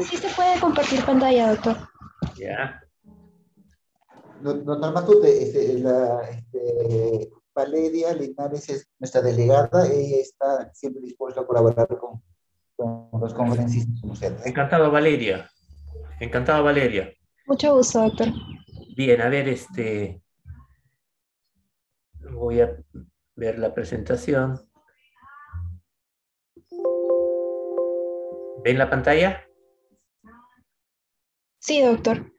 Sí se puede compartir pantalla, doctor. Ya. Doctor Matute, este, la, este, Valeria Linares es nuestra delegada, ella está siempre dispuesta a colaborar con, con los conferencistas como Encantado, Valeria. Encantado, Valeria. Mucho gusto, doctor. Bien, a ver, este, voy a ver la presentación. ¿Ven la pantalla? Sí, doctor.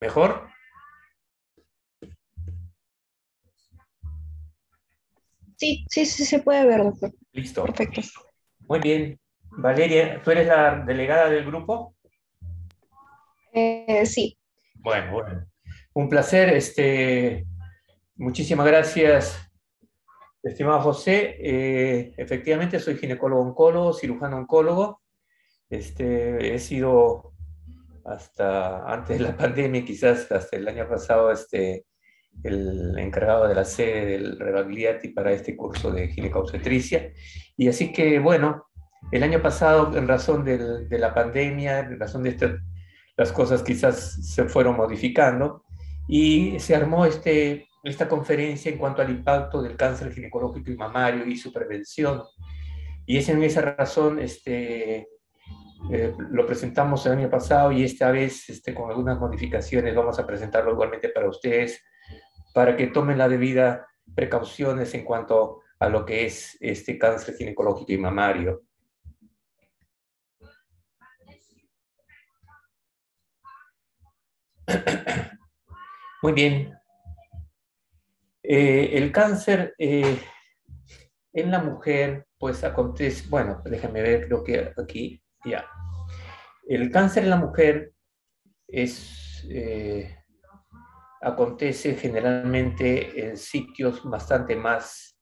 ¿Mejor? Sí, sí, sí se puede ver, doctor. Listo. Perfecto. Muy bien. Valeria, ¿tú eres la delegada del grupo? Eh, sí. Bueno, bueno. Un placer. Este, muchísimas gracias, estimado José. Eh, efectivamente, soy ginecólogo oncólogo, cirujano oncólogo. Este, he sido hasta antes de la pandemia, quizás hasta el año pasado, este, el encargado de la sede del Rebagliati para este curso de ginecobstetricia. Y así que, bueno, el año pasado, en razón de la pandemia, en razón de estas, las cosas quizás se fueron modificando y se armó este, esta conferencia en cuanto al impacto del cáncer ginecológico y mamario y su prevención. Y es en esa razón este, eh, lo presentamos el año pasado y esta vez este, con algunas modificaciones vamos a presentarlo igualmente para ustedes para que tomen la debida precauciones en cuanto a lo que es este cáncer ginecológico y mamario. Muy bien. Eh, el cáncer eh, en la mujer, pues acontece, bueno, déjame ver, creo que aquí, ya. El cáncer en la mujer es, eh, acontece generalmente en sitios bastante más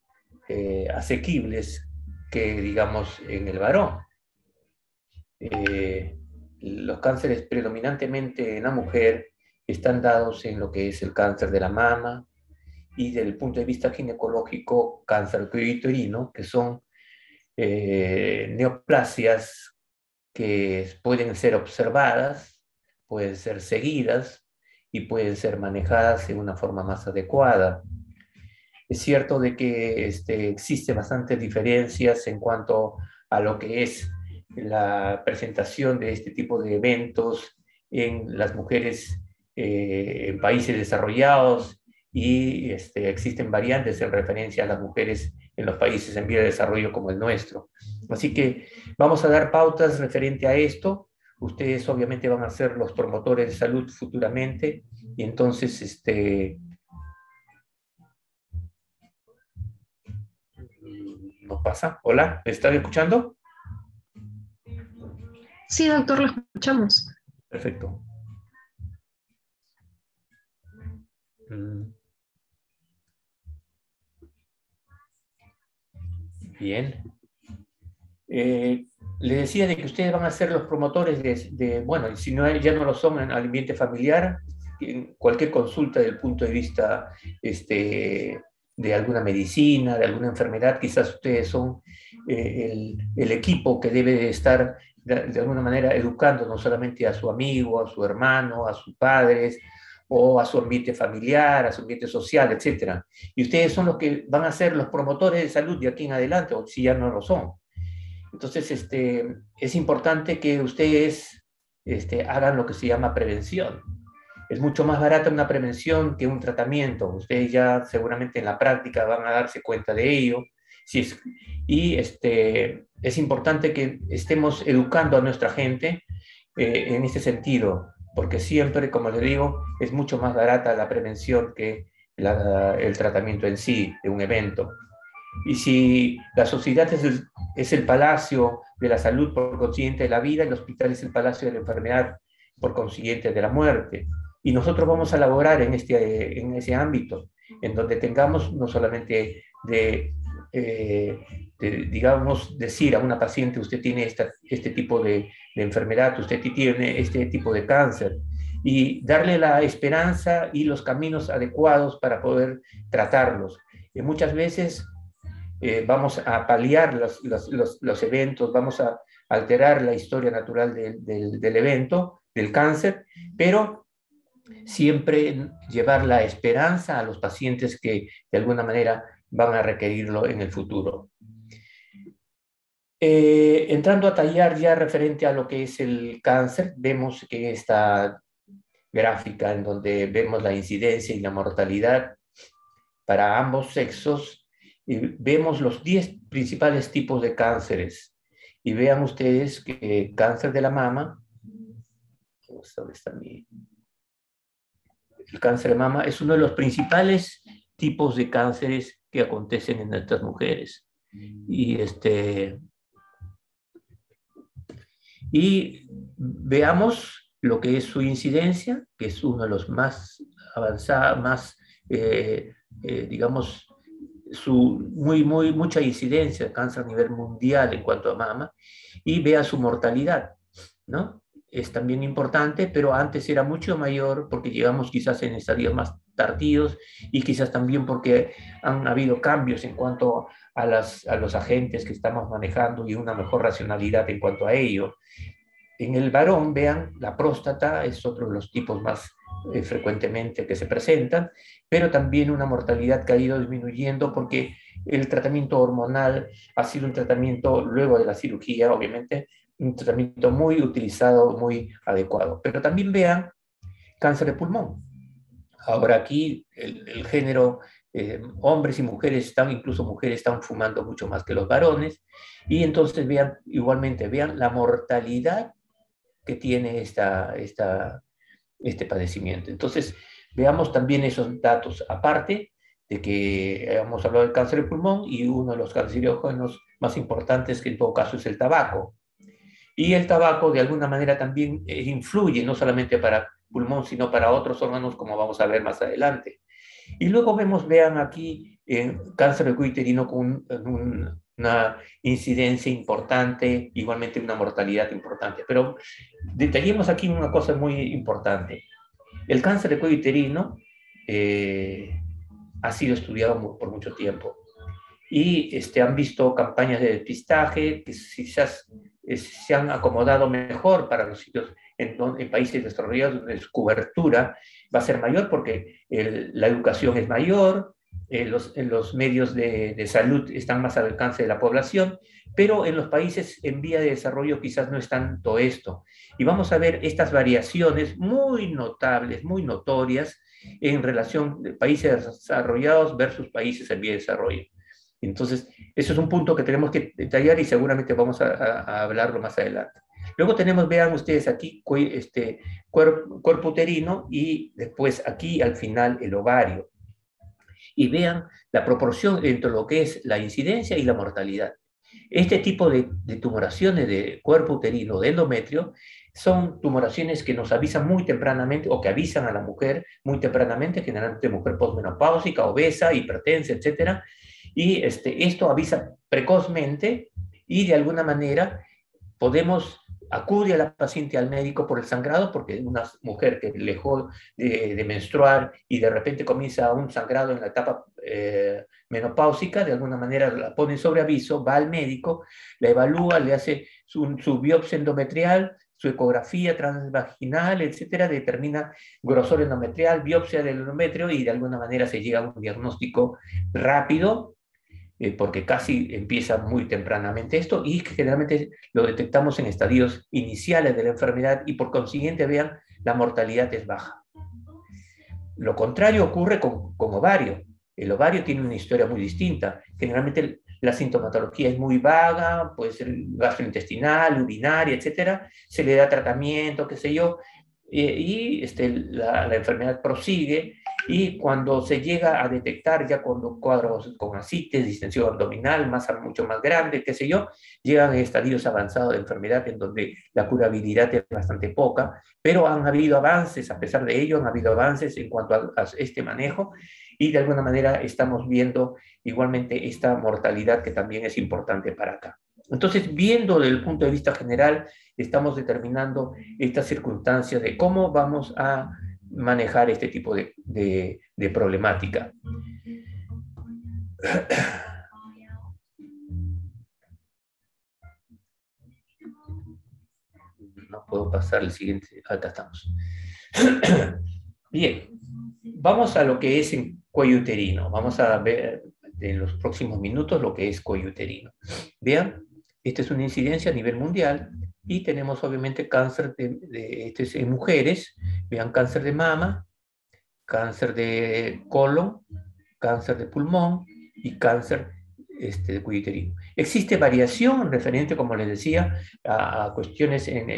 eh, asequibles que, digamos, en el varón. Eh, los cánceres predominantemente en la mujer están dados en lo que es el cáncer de la mama y desde el punto de vista ginecológico, cáncer uterino, que son neoplasias que pueden ser observadas, pueden ser seguidas y pueden ser manejadas de una forma más adecuada. Es cierto de que este, existe bastantes diferencias en cuanto a lo que es la presentación de este tipo de eventos en las mujeres eh, en países desarrollados y este, existen variantes en referencia a las mujeres en los países en vía de desarrollo como el nuestro. Así que vamos a dar pautas referente a esto Ustedes obviamente van a ser los promotores de salud futuramente y entonces este, ¿No pasa? Hola, ¿me están escuchando? Sí, doctor, lo escuchamos. Perfecto. Mm. Bien. Eh, le decía de que ustedes van a ser los promotores de, bueno, si ya no lo son en el ambiente familiar, cualquier consulta desde el punto de vista este, de alguna medicina, de alguna enfermedad, quizás ustedes son eh, el, equipo que debe estar de, alguna manera educando no solamente a su amigo, a su hermano, a sus padres, o a su ambiente familiar, a su ambiente social, etc. Y ustedes son los que van a ser los promotores de salud de aquí en adelante, o si ya no lo son. Entonces, este, es importante que ustedes este, hagan lo que se llama prevención. Es mucho más barata una prevención que un tratamiento. Ustedes ya seguramente en la práctica van a darse cuenta de ello. Si es, y este, es importante que estemos educando a nuestra gente eh, en este sentido, porque siempre, como les digo, es mucho más barata la prevención que el tratamiento en sí de un evento. Y si la sociedad es el, es el palacio de la salud por consiguiente de la vida, el hospital es el palacio de la enfermedad por consiguiente de la muerte. Y nosotros vamos a laborar en, este, en ese ámbito, en donde tengamos no solamente de, eh, digamos, decir a una paciente, usted tiene esta, este tipo de, de enfermedad, usted tiene este tipo de cáncer, y darle la esperanza y los caminos adecuados para poder tratarlos. Y muchas veces eh, vamos a paliar los, los, los, eventos, vamos a alterar la historia natural del, del evento, del cáncer, pero siempre llevar la esperanza a los pacientes que de alguna manera van a requerirlo en el futuro. Eh, entrando a tallar ya referente a lo que es el cáncer, vemos que esta gráfica en donde vemos la incidencia y la mortalidad para ambos sexos, y vemos los 10 principales tipos de cánceres. Y vean ustedes que cáncer de la mama. El cáncer de mama es uno de los principales tipos de cánceres que acontecen en estas mujeres. Y, este, y veamos lo que es su incidencia, que es uno de los más avanzados, más, eh, eh, digamos, su, muy, muy, mucha incidencia de cáncer a nivel mundial en cuanto a mama, y vea su mortalidad, ¿no? Es también importante, pero antes era mucho mayor porque llegamos quizás en estadios más tardíos y quizás también porque han habido cambios en cuanto a, las, a los agentes que estamos manejando y una mejor racionalidad en cuanto a ello. En el varón, vean, la próstata es otro de los tipos más eh, frecuentemente que se presentan, pero también una mortalidad que ha ido disminuyendo porque el tratamiento hormonal ha sido un tratamiento luego de la cirugía, obviamente, un tratamiento muy utilizado, muy adecuado. Pero también vean cáncer de pulmón. Ahora aquí el, género, eh, hombres y mujeres están, incluso mujeres están fumando mucho más que los varones, y entonces vean, igualmente, vean la mortalidad que tiene esta, esta, este padecimiento. Entonces, veamos también esos datos, aparte de que hemos hablado del cáncer de pulmón y uno de los cancerígenos más importantes que en todo caso es el tabaco. Y el tabaco de alguna manera también eh, influye no solamente para pulmón, sino para otros órganos, como vamos a ver más adelante. Y luego vemos, vean aquí, eh, cáncer uterino con una incidencia importante, igualmente una mortalidad importante. Pero detallemos aquí una cosa muy importante. El cáncer de cuello uterino eh, ha sido estudiado por mucho tiempo y este, han visto campañas de depistaje que quizás eh, se han acomodado mejor para los sitios en, países desarrollados donde su cobertura va a ser mayor porque la educación es mayor, eh, los, los, medios de, de, salud están más al alcance de la población, pero en los países en vía de desarrollo quizás no es tanto esto. Y vamos a ver estas variaciones muy notables, muy notorias en relación de países desarrollados versus países en vía de desarrollo. Entonces, eso es un punto que tenemos que detallar y seguramente vamos a, a hablarlo más adelante. Luego tenemos, vean ustedes aquí, este, cuerpo, uterino y después aquí al final el ovario. Y vean la proporción entre lo que es la incidencia y la mortalidad. Este tipo de, tumoraciones de cuerpo uterino, de endometrio, son tumoraciones que nos avisan muy tempranamente o que avisan a la mujer muy tempranamente, generalmente mujer posmenopáusica, obesa, hipertensa, etc. Y este, esto avisa precozmente y de alguna manera podemos acude a la paciente al médico por el sangrado, porque una mujer que dejó de, menstruar y de repente comienza un sangrado en la etapa eh, menopáusica, de alguna manera la pone sobre aviso, va al médico, la evalúa, le hace su, su biopsia endometrial, su ecografía transvaginal, etcétera, determina grosor endometrial, biopsia del endometrio y de alguna manera se llega a un diagnóstico rápido eh, porque casi empieza muy tempranamente esto y generalmente lo detectamos en estadios iniciales de la enfermedad y por consiguiente, vean, la mortalidad es baja. Lo contrario ocurre con, con ovario. El ovario tiene una historia muy distinta. Generalmente la sintomatología es muy vaga, puede ser gastrointestinal, urinaria, etcétera. Se le da tratamiento, qué sé yo, eh, y este, la, la, enfermedad prosigue y cuando se llega a detectar ya con cuadros con ascites, distensión abdominal, masa mucho más grande, qué sé yo, llegan a estadios avanzados de enfermedad en donde la curabilidad es bastante poca, pero han habido avances, a pesar de ello, han habido avances en cuanto a, a este manejo y de alguna manera estamos viendo igualmente esta mortalidad que también es importante para acá. Entonces, viendo desde el punto de vista general, estamos determinando estas circunstancias de cómo vamos a manejar este tipo de, de, problemática. No puedo pasar el siguiente. Acá estamos. Bien, vamos a lo que es en cuello uterino. Vamos a ver en los próximos minutos lo que es cuello uterino. Vean esta es una incidencia a nivel mundial y tenemos obviamente cáncer de, este es en mujeres, vean cáncer de mama, cáncer de colon, cáncer de pulmón y cáncer este, de cuello uterino. Existe variación referente, como les decía, a, cuestiones en,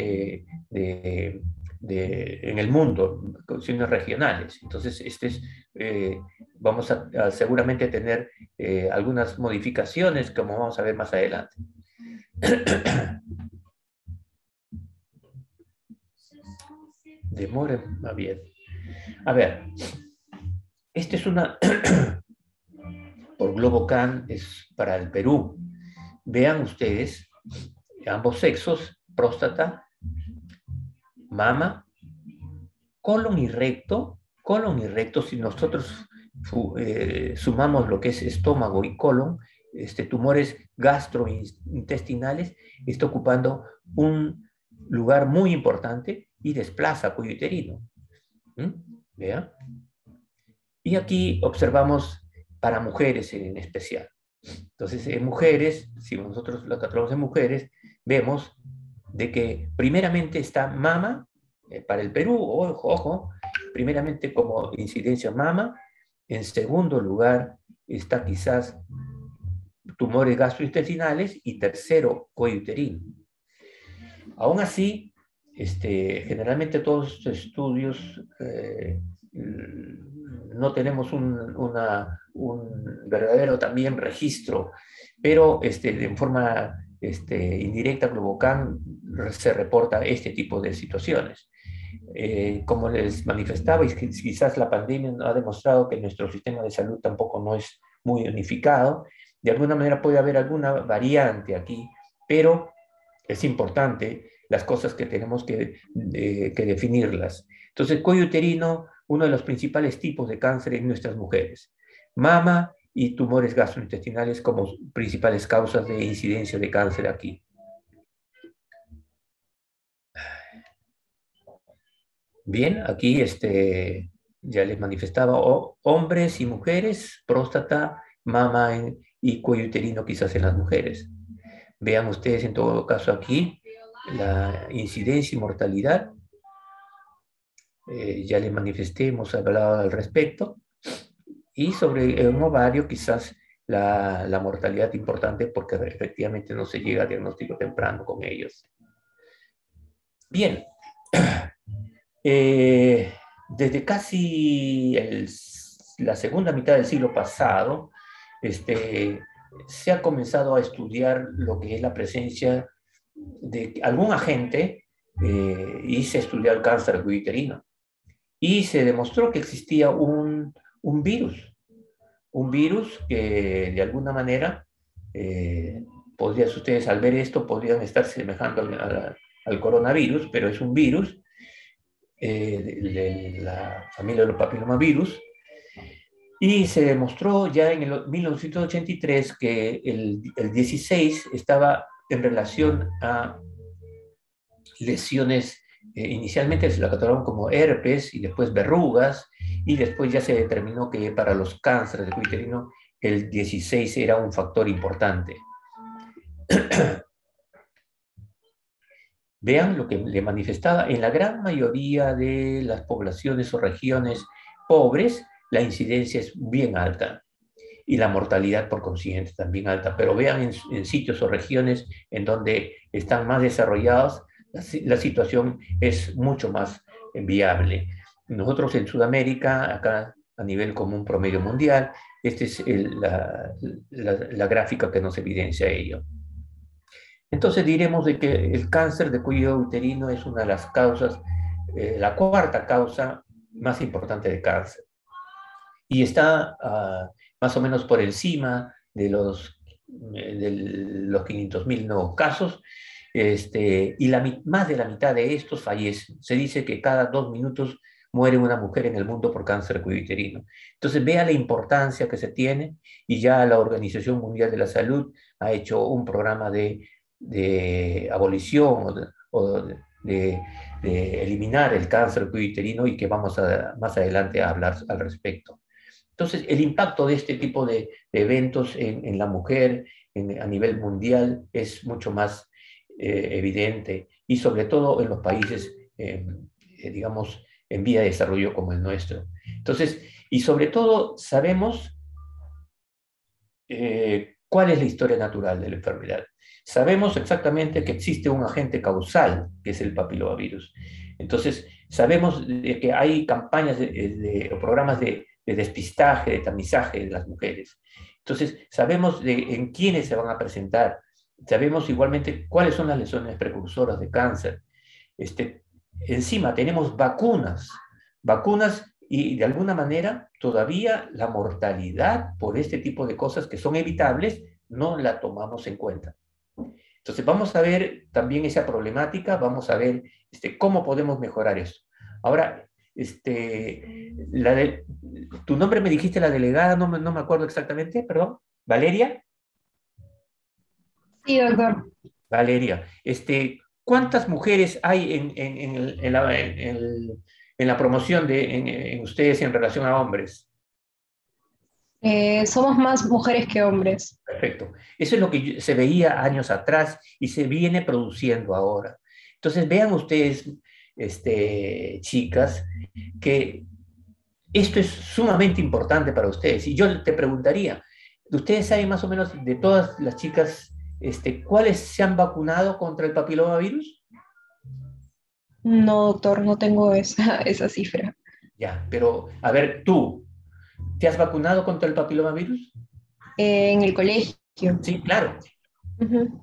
eh, en el mundo, cuestiones regionales. Entonces, este es, eh, vamos a, seguramente tener eh, algunas modificaciones, como vamos a ver más adelante. Demore más bien. A ver, esta es una, por Globocan, es para el Perú. Vean ustedes, ambos sexos, próstata, mama, colon y recto, colon y recto, si nosotros eh, sumamos lo que es estómago y colon, este, tumores gastrointestinales, está ocupando un lugar muy importante y desplaza cuello uterino. ¿Mm? Y aquí observamos para mujeres en especial. Entonces, en mujeres, si nosotros lo catalogamos en mujeres, vemos de que primeramente está mama, eh, para el Perú, ojo, ojo, primeramente como incidencia mama, en segundo lugar está quizás tumores gastrointestinales y tercero, cuello uterino. Aún así, este, generalmente todos estos estudios eh, no tenemos un, un, verdadero también registro, pero este, en forma este, indirecta Globocan se reporta este tipo de situaciones. Eh, como les manifestaba, y quizás la pandemia ha demostrado que nuestro sistema de salud tampoco no es muy unificado. De alguna manera puede haber alguna variante aquí, pero es importante las cosas que tenemos que, que definirlas. Entonces, cuello uterino, uno de los principales tipos de cáncer en nuestras mujeres. Mama y tumores gastrointestinales como principales causas de incidencia de cáncer aquí. Bien, aquí este, ya les manifestaba, hombres y mujeres, próstata, mama y cuello uterino quizás en las mujeres. Vean ustedes en todo caso aquí la incidencia y mortalidad. Eh, ya les manifesté, hemos hablado al respecto. Y sobre un ovario quizás la, la mortalidad importante porque efectivamente no se llega a diagnóstico temprano con ellos. Bien, eh, desde casi la segunda mitad del siglo pasado, este, se ha comenzado a estudiar lo que es la presencia de algún agente eh, y se estudió el cáncer uterino. Y se demostró que existía un, virus, un virus que de alguna manera, eh, podrían ustedes al ver esto, podrían estar semejando al, coronavirus, pero es un virus eh, de, la familia de los papilomavirus, y se demostró ya en el 1983 que el, el 16 estaba en relación a lesiones, eh, inicialmente se la catalogaron como herpes y después verrugas, y después ya se determinó que para los cánceres de cuiterino el 16 era un factor importante. Vean lo que le manifestaba en la gran mayoría de las poblaciones o regiones pobres, la incidencia es bien alta y la mortalidad por consiguiente también alta. Pero vean en, sitios o regiones en donde están más desarrollados, la, situación es mucho más viable. Nosotros en Sudamérica, acá a nivel común promedio mundial, esta es la, la gráfica que nos evidencia ello. Entonces diremos de que el cáncer de cuello uterino es una de las causas, eh, la cuarta causa más importante de cáncer. Y está ah, más o menos por encima de los, eh, de los 500.000 nuevos casos, este, y la, más de la mitad de estos fallecen. Se dice que cada dos minutos muere una mujer en el mundo por cáncer de cuello uterino. Entonces, vea la importancia que se tiene y ya la Organización Mundial de la Salud ha hecho un programa de de abolición o de, eliminar el cáncer uterino y que vamos a, más adelante a hablar al respecto. Entonces, el impacto de este tipo de, eventos en, la mujer a nivel mundial es mucho más eh, evidente y sobre todo en los países, eh, digamos, en vía de desarrollo como el nuestro. Entonces, y sobre todo sabemos eh, cuál es la historia natural de la enfermedad. Sabemos exactamente que existe un agente causal, que es el papilomavirus. Entonces, sabemos que hay campañas de, programas de, despistaje, de tamizaje de las mujeres. Entonces, sabemos de, en quiénes se van a presentar. Sabemos igualmente cuáles son las lesiones precursoras de cáncer. Este, encima tenemos vacunas, vacunas y de alguna manera todavía la mortalidad por este tipo de cosas que son evitables no la tomamos en cuenta. Entonces vamos a ver también esa problemática, vamos a ver este, cómo podemos mejorar eso. Ahora, este, la de, tu nombre me dijiste la delegada, no, no me acuerdo exactamente, perdón, Valeria. Sí, doctor. Valeria, este, ¿cuántas mujeres hay en, en, en, la, en la, promoción de en, ustedes en relación a hombres? Eh, somos más mujeres que hombres. Perfecto. Eso es lo que se veía años atrás y se viene produciendo ahora. Entonces, vean ustedes, este, chicas, que esto es sumamente importante para ustedes. Y yo te preguntaría, ¿ustedes saben más o menos de todas las chicas este, cuáles se han vacunado contra el papilomavirus? No, doctor, no tengo esa, esa cifra. Ya, pero a ver, tú, ¿Te has vacunado contra el papilomavirus? Eh, en el colegio. Sí, claro.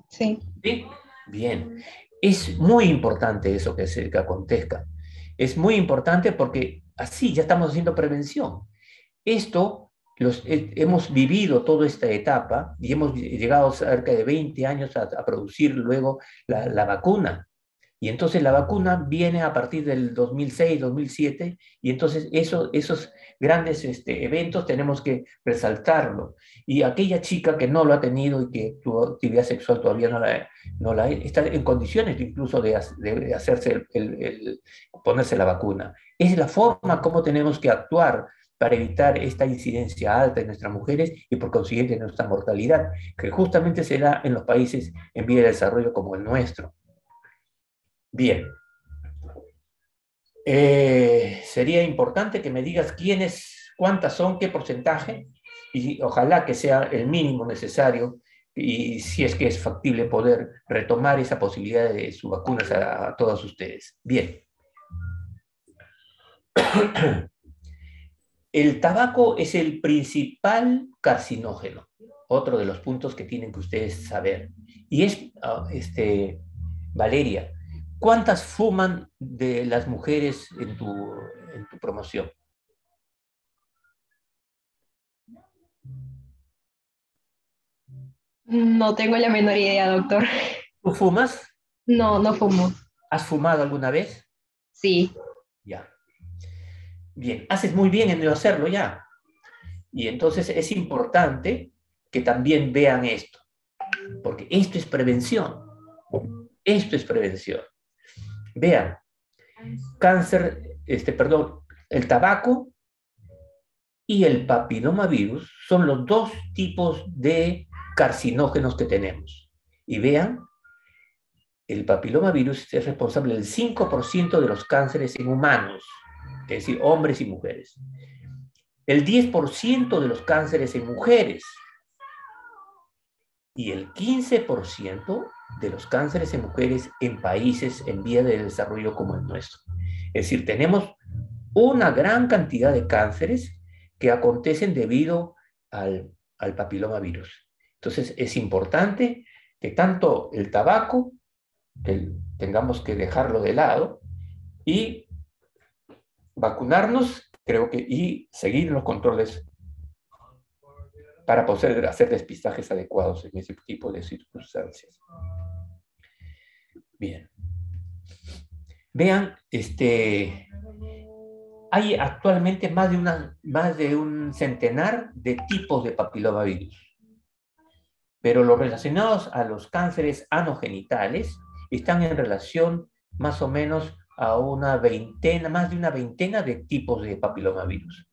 sí. sí. Bien. Es muy importante eso que, se, que acontezca. Es muy importante porque así ya estamos haciendo prevención. Esto los, hemos vivido toda esta etapa y hemos llegado cerca de 20 años a, producir luego la, vacuna. Y entonces la vacuna viene a partir del 2006, 2007, y entonces eso, esos grandes este, eventos tenemos que resaltarlo. Y aquella chica que no lo ha tenido y que tu actividad sexual todavía no la, no la está en condiciones incluso de, de hacerse el, ponerse la vacuna. Es la forma como tenemos que actuar para evitar esta incidencia alta en nuestras mujeres y por consiguiente nuestra mortalidad, que justamente se da en los países en vía de desarrollo como el nuestro. Bien. Eh, sería importante que me digas quiénes, cuántas son, qué porcentaje, y ojalá que sea el mínimo necesario, y si es que es factible poder retomar esa posibilidad de sus vacunas a, a todos ustedes. Bien. El tabaco es el principal carcinógeno, otro de los puntos que tienen que ustedes saber. Y es, ah, este, Valeria, ¿Cuántas fuman de las mujeres en tu, en tu promoción? No tengo la menor idea, doctor. ¿Tú fumas? No, no fumo. ¿Has fumado alguna vez? Sí. Ya. Bien, haces muy bien en no hacerlo ya. Y entonces es importante que también vean esto, porque esto es prevención. Esto es prevención. Vean, cáncer, este, perdón, el tabaco y el papilomavirus son los dos tipos de carcinógenos que tenemos. Y vean, el papilomavirus es responsable del 5% de los cánceres en humanos, es decir, hombres y mujeres. El 10% de los cánceres en mujeres. Y el 15% de los cánceres en mujeres en países en vía de desarrollo como el nuestro. Es decir, tenemos una gran cantidad de cánceres que acontecen debido al, al papilomavirus. Entonces, es importante que tanto el tabaco, tengamos que dejarlo de lado, y vacunarnos, creo que, y seguir los controles para poder hacer despistajes adecuados en ese tipo de circunstancias. Bien. Vean, este, hay actualmente más de, una, más de un centenar de tipos de papilomavirus, pero los relacionados a los cánceres anogenitales están en relación más o menos a una veintena, más de una veintena de tipos de papilomavirus.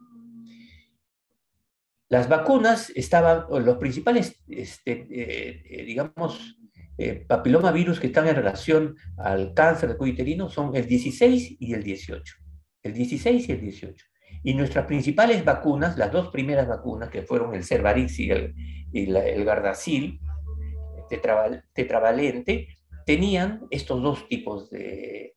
Las vacunas estaban, los principales, este, eh, eh, digamos, eh, papilomavirus que están en relación al cáncer de cuello uterino son el 16 y el 18. El 16 y el 18. Y nuestras principales vacunas, las dos primeras vacunas, que fueron el Cervarix y el, el Gardasil, tetravalente, tenían estos dos tipos de,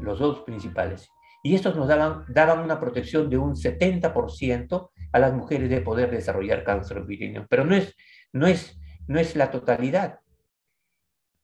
los dos principales. Y estos nos daban, daban una protección de un 70% a las mujeres de poder desarrollar cáncer uterino. Pero no es, no, es, no es la totalidad.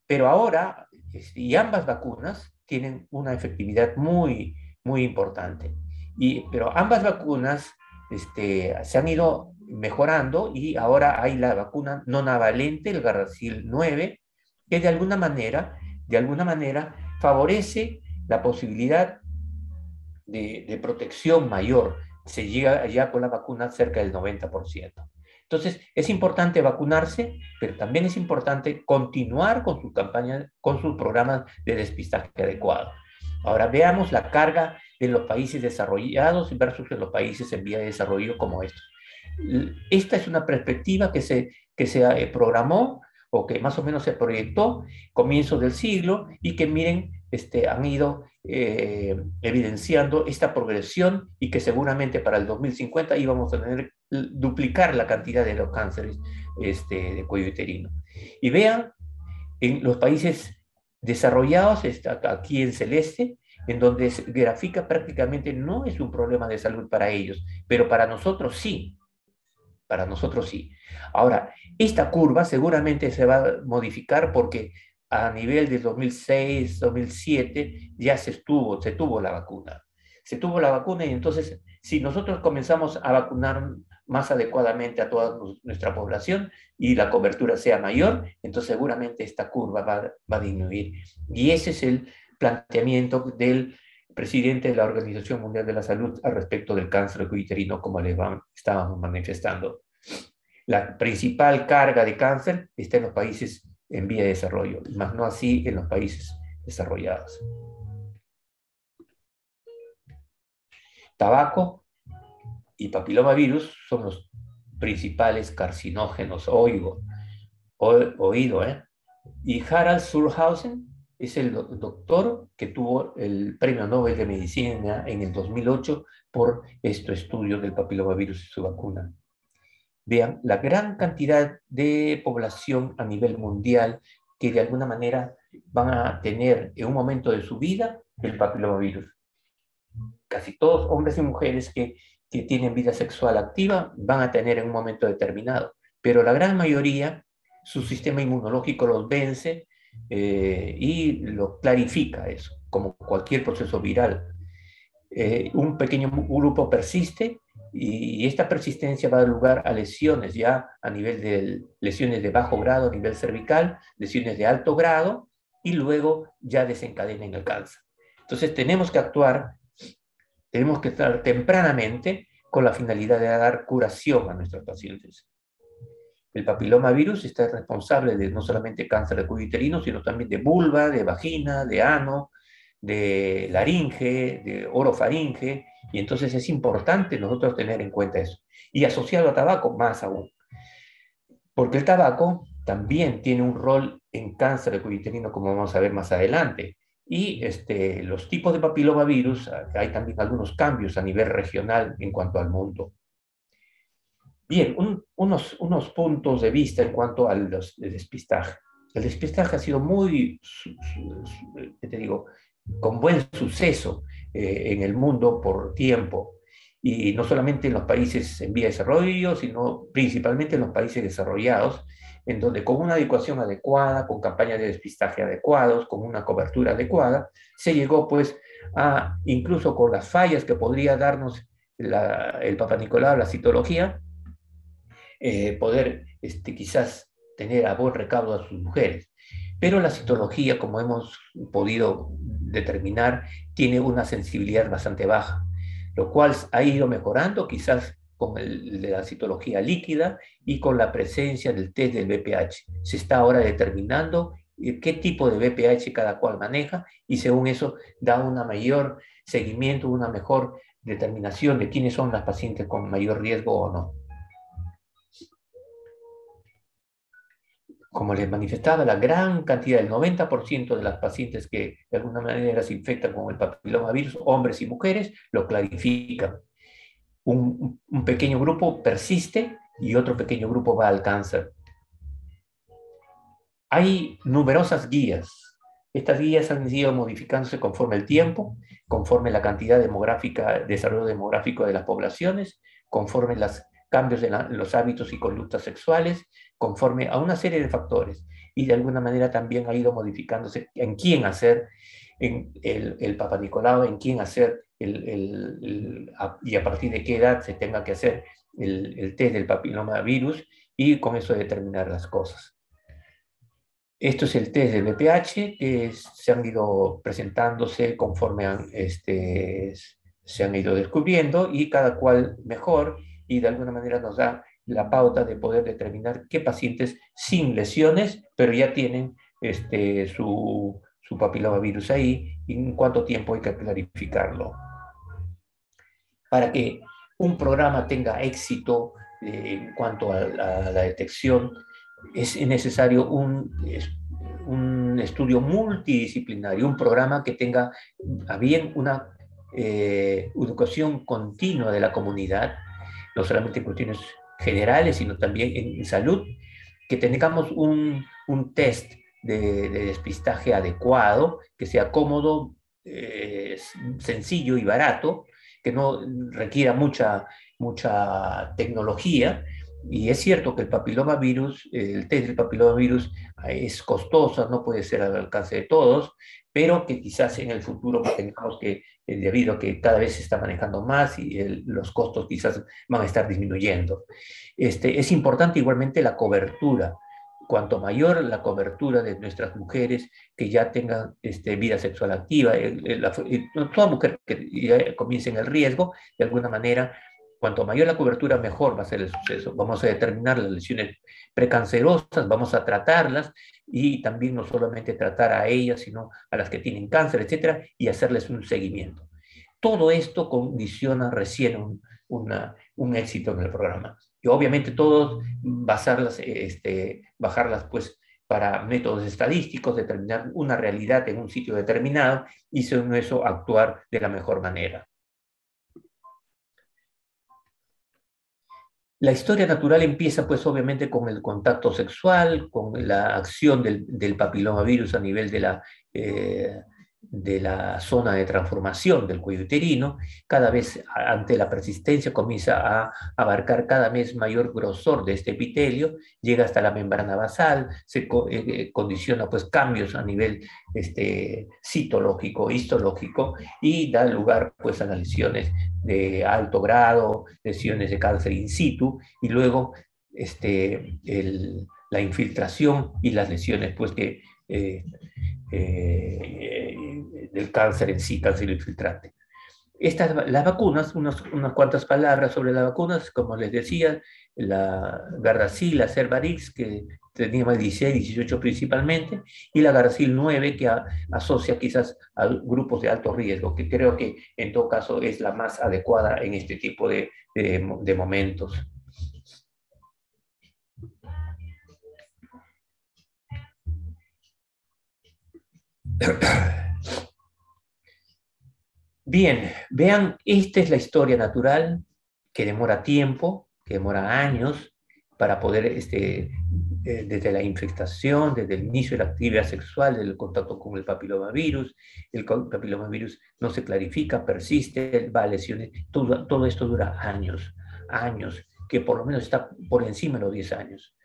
Pero ahora, este, y ambas vacunas tienen una efectividad muy, muy importante. Y, pero ambas vacunas este, se han ido mejorando y ahora hay la vacuna no navalente, el Gardasil 9, que de alguna manera, de alguna manera favorece la posibilidad de, protección mayor se llega ya con la vacuna cerca del 90%. Entonces, es importante vacunarse, pero también es importante continuar con su campaña, con sus programas de despistaje adecuado. Ahora veamos la carga de los países desarrollados versus los países en vía de desarrollo como estos. Esta es una perspectiva que se, que se eh, programó o que más o menos se proyectó comienzo del siglo y que miren, este, han ido eh, evidenciando esta progresión y que seguramente para el 2050 íbamos a tener duplicar la cantidad de los cánceres este, de cuello uterino. Y vean, en los países desarrollados, está aquí en celeste, en donde se grafica prácticamente no es un problema de salud para ellos, pero para nosotros sí. Para nosotros sí. Ahora, esta curva seguramente se va a modificar porque a nivel de 2006, 2007, ya se estuvo, se tuvo la vacuna. Se tuvo la vacuna y entonces, si nosotros comenzamos a vacunar más adecuadamente a toda nuestra población y la cobertura sea mayor, entonces seguramente esta curva va, va a disminuir. Y ese es el planteamiento del presidente de la Organización Mundial de la Salud al respecto del cáncer uterino, como le estábamos manifestando. La principal carga de cáncer está en los países en vía de desarrollo, más no así en los países desarrollados. Tabaco y papilomavirus son los principales carcinógenos, oigo, oído, ¿eh? Y Harald Surhausen es el doctor que tuvo el premio Nobel de Medicina en el 2008 por este estudio del papilomavirus y su vacuna vean la gran cantidad de población a nivel mundial que de alguna manera van a tener en un momento de su vida el papilomavirus. Casi todos, hombres y mujeres que, que tienen vida sexual activa, van a tener en un momento determinado, pero la gran mayoría, su sistema inmunológico los vence eh, y lo clarifica eso, como cualquier proceso viral. Eh, un pequeño grupo persiste y esta persistencia va a dar lugar a lesiones ya a nivel de lesiones de bajo grado, a nivel cervical, lesiones de alto grado, y luego ya desencadenen el cáncer. Entonces tenemos que actuar, tenemos que estar tempranamente con la finalidad de dar curación a nuestros pacientes. El papilomavirus está responsable de no solamente cáncer de cuello uterino, sino también de vulva, de vagina, de ano, de laringe, de orofaringe, y entonces es importante nosotros tener en cuenta eso. Y asociado a tabaco, más aún. Porque el tabaco también tiene un rol en cáncer de cuello uterino, como vamos a ver más adelante. Y este, los tipos de papilomavirus, hay también algunos cambios a nivel regional en cuanto al mundo. Bien, unos, unos puntos de vista en cuanto al despistaje. El despistaje ha sido muy, te digo, con buen suceso eh, en el mundo por tiempo, y no solamente en los países en vía de desarrollo, sino principalmente en los países desarrollados, en donde con una adecuación adecuada, con campañas de despistaje adecuados, con una cobertura adecuada, se llegó pues a, incluso con las fallas que podría darnos el Papa Nicolau, la citología, eh, poder este, quizás tener a buen recaudo a sus mujeres. Pero la citología, como hemos podido determinar, tiene una sensibilidad bastante baja, lo cual ha ido mejorando quizás con la citología líquida y con la presencia del test del BPH. Se está ahora determinando qué tipo de BPH cada cual maneja y según eso da una mayor seguimiento, una mejor determinación de quiénes son las pacientes con mayor riesgo o no. Como les manifestaba, la gran cantidad, el 90% de las pacientes que de alguna manera se infectan con el papilomavirus, hombres y mujeres, lo clarifican. Un, un pequeño grupo persiste y otro pequeño grupo va al cáncer. Hay numerosas guías. Estas guías han ido modificándose conforme el tiempo, conforme la cantidad demográfica, desarrollo demográfico de las poblaciones, conforme los cambios en, los hábitos y conductas sexuales, conforme a una serie de factores. Y de alguna manera también ha ido modificándose en quién hacer en el, el Papa Nicolau, en quién hacer el, y a partir de qué edad se tenga que hacer el, test del papilomavirus y con eso determinar las cosas. Esto es el test del VPH que se han ido presentándose conforme este, se han ido descubriendo y cada cual mejor y de alguna manera nos da la pauta de poder determinar qué pacientes sin lesiones, pero ya tienen este, su, su papilomavirus ahí y en cuánto tiempo hay que clarificarlo. Para que un programa tenga éxito eh, en cuanto a la detección, es necesario un, un estudio multidisciplinario, un programa que tenga a bien una eh, educación continua de la comunidad, no solamente en cuestiones generales, sino también en, salud, que tengamos un, un test de, despistaje adecuado, que sea cómodo, eh, sencillo y barato, que no requiera mucha, mucha tecnología. Y es cierto que el papilomavirus, el test del papilomavirus es costoso, no puede ser al alcance de todos, pero que quizás en el futuro tengamos que, eh, debido a que cada vez se está manejando más y los costos quizás van a estar disminuyendo. Este, es importante igualmente la cobertura. Cuanto mayor la cobertura de nuestras mujeres que ya tengan este, vida sexual activa, toda mujer que comience en el riesgo, de alguna manera Cuanto mayor la cobertura, mejor va a ser el suceso. Vamos a determinar las lesiones precancerosas, vamos a tratarlas y también no solamente tratar a ellas, sino a las que tienen cáncer, etcétera, y hacerles un seguimiento. Todo esto condiciona recién un, un éxito en el programa. Y obviamente todos basarlas, este, bajarlas pues para métodos estadísticos, determinar una realidad en un sitio determinado y según eso actuar de la mejor manera. La historia natural empieza pues obviamente con el contacto sexual, con la acción del, del papilomavirus a nivel de la eh, de la zona de transformación del cuello uterino, cada vez ante la persistencia comienza a abarcar cada vez mayor grosor de este epitelio, llega hasta la membrana basal, se eh, eh, condiciona pues cambios a nivel este, citológico, histológico y da lugar pues a las lesiones de alto grado, lesiones de cáncer in situ y luego este, la infiltración y las lesiones pues que eh, del cáncer en sí, cáncer infiltrante. Estas, las vacunas, unas, cuantas palabras sobre las vacunas, como les decía, la Gardasil, la Cervarix, que tenía más 16, 18 principalmente, y la Gardasil 9, que asocia quizás a grupos de alto riesgo, que creo que en todo caso es la más adecuada en este tipo de, de momentos. Bien, vean, esta es la historia natural que demora tiempo, que demora años para poder, este, eh, desde la infectación, desde el inicio de la actividad sexual, del contacto con el papilomavirus, el papilomavirus no se clarifica, persiste, va a lesiones, todo, todo esto dura años, años, que por lo menos está por encima de los 10 años.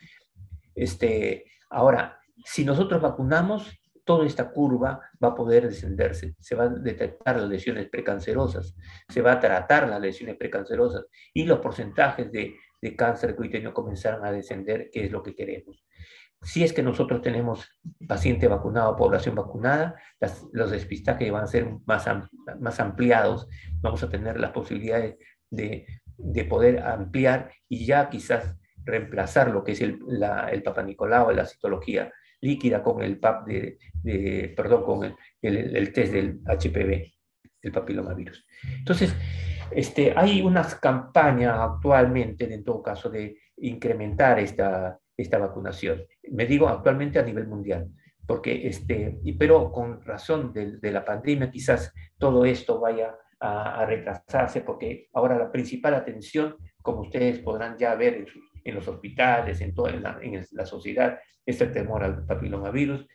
Este, ahora, si nosotros vacunamos, toda esta curva va a poder descenderse, se van a detectar las lesiones precancerosas, se va a tratar las lesiones precancerosas y los porcentajes de, de cáncer cuitáneo comenzarán a descender, que es lo que queremos. Si es que nosotros tenemos paciente vacunado, población vacunada, los despistajes van a ser más, más ampliados, vamos a tener las posibilidades de, de poder ampliar y ya quizás reemplazar lo que es el, la, el Papa Nicolau, la citología líquida con el PAP de, perdón, con el, el, test del HPV, el papilomavirus. Entonces, este, hay unas campañas actualmente, en todo caso, de incrementar esta, esta vacunación. Me digo actualmente a nivel mundial, porque este, pero con razón de, de la pandemia quizás todo esto vaya a, retrasarse, porque ahora la principal atención, como ustedes podrán ya ver en, los hospitales, en toda la, en la sociedad, es el temor al papilomavirus,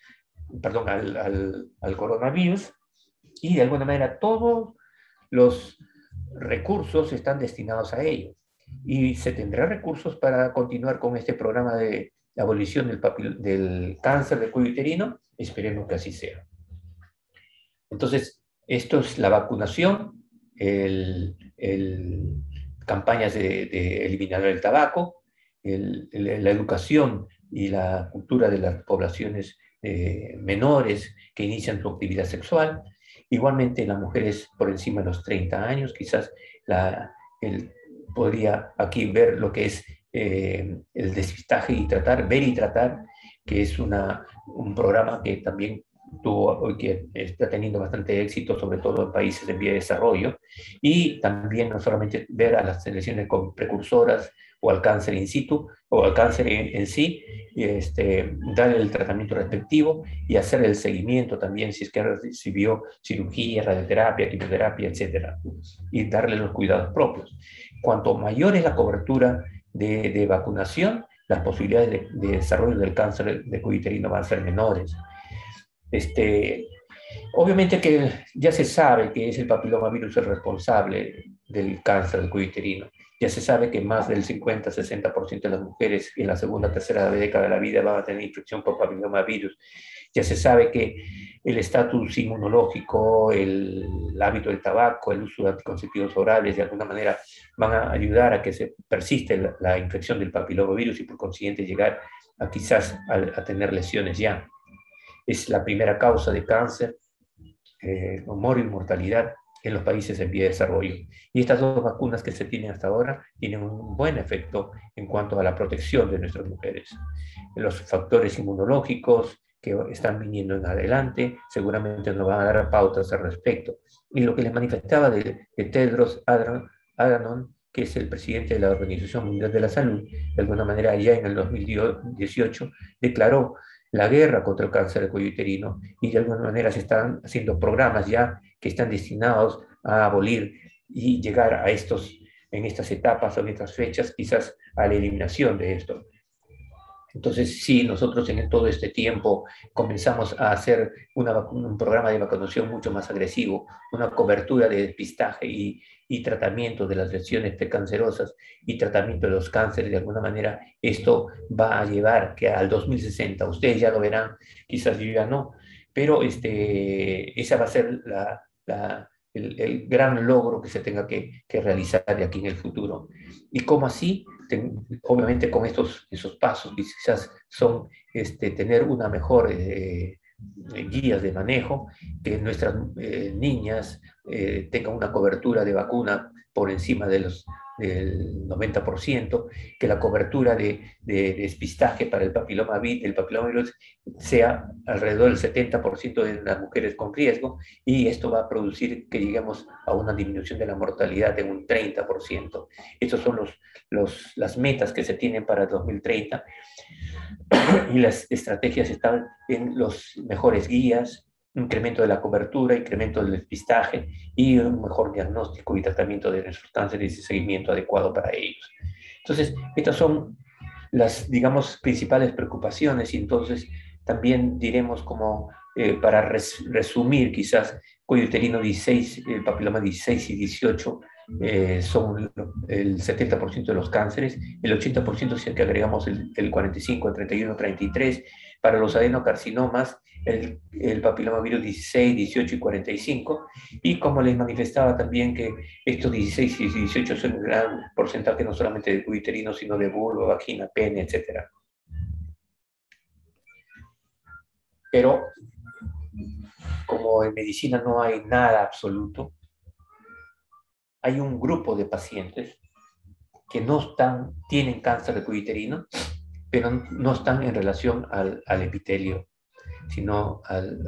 perdón, al, al, al coronavirus, y de alguna manera todos los recursos están destinados a ello. Y se tendrá recursos para continuar con este programa de abolición del, del cáncer de cuello uterino. Esperemos que así sea. Entonces, esto es la vacunación, el, campañas de, eliminar el tabaco, la educación y la cultura de las poblaciones eh, menores que inician su actividad sexual, Igualmente las mujeres por encima de los 30 años, quizás la, podría aquí ver lo que es eh, el despistaje y tratar, ver y tratar, que es una, un programa que también tuvo, que está teniendo bastante éxito, sobre todo en países en vía de desarrollo, y también no solamente ver a las selecciones con precursoras o al cáncer in situ o al cáncer en, sí, y este, darle el tratamiento respectivo y hacer el seguimiento también si es que recibió cirugía, radioterapia, quimioterapia, etcétera, y darle los cuidados propios. Cuanto mayor es la cobertura de, de vacunación, las posibilidades de, de, desarrollo del cáncer de cuello van a ser menores. Este, obviamente que ya se sabe que es el papilomavirus el responsable del cáncer cuello uterino. Ya se sabe que más del 50-60% de las mujeres en la segunda tercera década de la vida van a tener infección por papilomavirus. Ya se sabe que el estatus inmunológico, el, hábito del tabaco, el uso de anticonceptivos orales, de alguna manera van a ayudar a que se persiste la, infección del papilomavirus y por consiguiente llegar a quizás a, tener lesiones ya. Es la primera causa de cáncer, eh, humor y mortalidad en los países en vía de desarrollo. Y estas dos vacunas que se tienen hasta ahora tienen un buen efecto en cuanto a la protección de nuestras mujeres. Los factores inmunológicos que están viniendo en adelante seguramente nos van a dar pautas al respecto. Y lo que les manifestaba de, Tedros Adhanom, que es el presidente de la Organización Mundial de la Salud, de alguna manera ya en el 2018 declaró la guerra contra el cáncer de cuello uterino y de alguna manera se están haciendo programas ya que están destinados a abolir y llegar a estos, en estas etapas o en estas fechas, quizás a la eliminación de esto. Entonces, sí, nosotros en todo este tiempo comenzamos a hacer un programa de vacunación mucho más agresivo, una cobertura de despistaje y, y tratamiento de las lesiones precancerosas y tratamiento de los cánceres. De alguna manera, esto va a llevar que al 2060, ustedes ya lo verán, quizás yo ya no, pero este, esa va a ser la, la, el, gran logro que se tenga que, que, realizar de aquí en el futuro. Y como así, obviamente con estos esos pasos, quizás son este, tener una mejor eh, guías de manejo, que nuestras eh, niñas eh, tengan una cobertura de vacuna por encima de los del 90%, que la cobertura de, de, despistaje para el papiloma el papilomavirus sea alrededor del 70% de las mujeres con riesgo y esto va a producir que lleguemos a una disminución de la mortalidad de un 30%. Estas son los, los, las metas que se tienen para 2030 y las estrategias están en los mejores guías, incremento de la cobertura, incremento del despistaje y un mejor diagnóstico y tratamiento de nuestros cánceres y seguimiento adecuado para ellos. Entonces, estas son las, digamos, principales preocupaciones y entonces también diremos como, eh, para resumir quizás, cuello uterino 16, el papiloma 16 y 18 eh, son el 70% de los cánceres, el 80% si que agregamos el, el 45, el 31, 33, para los adenocarcinomas el, el papilomavirus 16, 18 y 45, y como les manifestaba también que estos 16 y 18 son un gran porcentaje no solamente de uterino, sino de vulva, vagina, pene, etc. Pero como en medicina no hay nada absoluto, hay un grupo de pacientes que no están, tienen cáncer de cuello pero no están en relación al, al epitelio, sino al,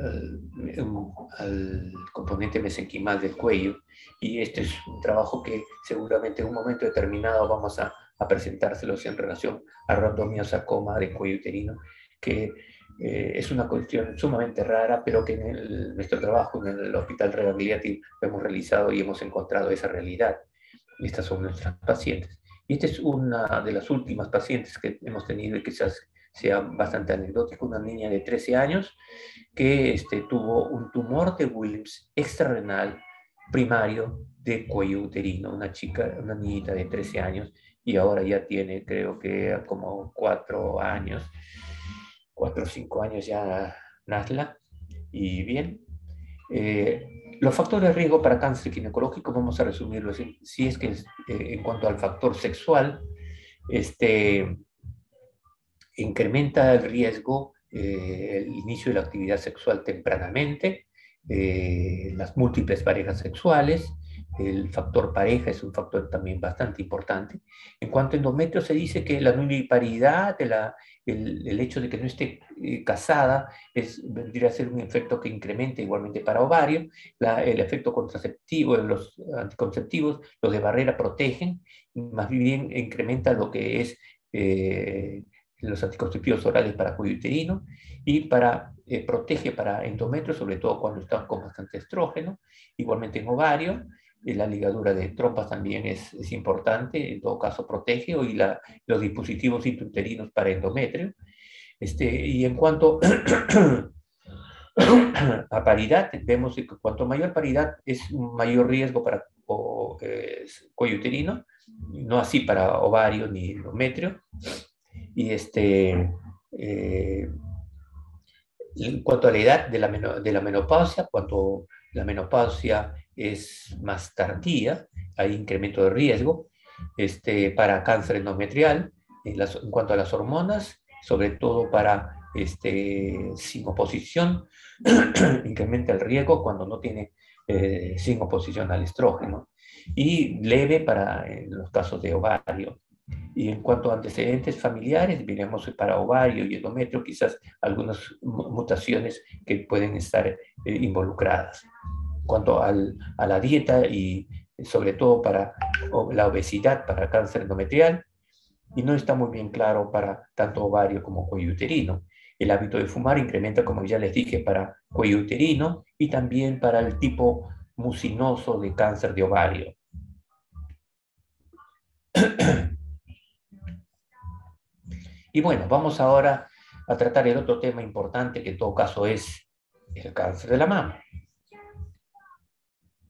al, componente mesenquimal del cuello. Y este es un trabajo que seguramente en un momento determinado vamos a, a presentárselos en relación a rhabdomyosarcoma de cuello uterino, que eh, es una cuestión sumamente rara, pero que en nuestro trabajo en el Hospital Real hemos realizado y hemos encontrado esa realidad. Estas son nuestras pacientes. Y esta es una de las últimas pacientes que hemos tenido y quizás sea bastante anecdótico, una niña de 13 años que este, tuvo un tumor de Williams extrarrenal primario de cuello uterino, una chica, una niñita de 13 años y ahora ya tiene creo que como 4 años cuatro o cinco años ya Nasla. Y bien, eh, los factores de riesgo para cáncer ginecológico, vamos a resumirlo así, si es que eh, en cuanto al factor sexual, este, incrementa el riesgo eh, el inicio de la actividad sexual tempranamente, las múltiples parejas sexuales, el factor pareja es un factor también bastante importante. En cuanto a endometrio, se dice que la nulliparidad, la, el, el, hecho de que no esté eh, casada, es, vendría a ser un efecto que incrementa igualmente para ovario. el efecto contraceptivo, los anticonceptivos, los de barrera protegen, más bien incrementa lo que es eh, los anticonceptivos orales para cuello uterino y para, eh, protege para endometrio, sobre todo cuando están con bastante estrógeno, igualmente en ovario la ligadura de trompas también es, es, importante, en todo caso protege, y la, los dispositivos intrauterinos para endometrio. Este, y en cuanto a paridad, vemos que cuanto mayor paridad es mayor riesgo para o, cuello uterino, no así para ovario ni endometrio. Y este, eh, en cuanto a la edad de la, de la menopausia, cuanto la menopausia es más tardía, hay incremento de riesgo este, para cáncer endometrial. En, en, cuanto a las hormonas, sobre todo para este, sin oposición, incrementa el riesgo cuando no tiene eh, sin oposición al estrógeno. Y leve para en los casos de ovario. Y en cuanto a antecedentes familiares, veremos para ovario y endometrio quizás algunas mutaciones que pueden estar eh, involucradas cuanto a la dieta y sobre todo para la obesidad, para cáncer endometrial, y no está muy bien claro para tanto ovario como cuello uterino. El hábito de fumar incrementa, como ya les dije, para cuello uterino y también para el tipo mucinoso de cáncer de ovario. Y bueno, vamos ahora a tratar el otro tema importante que en todo caso es el cáncer de la mama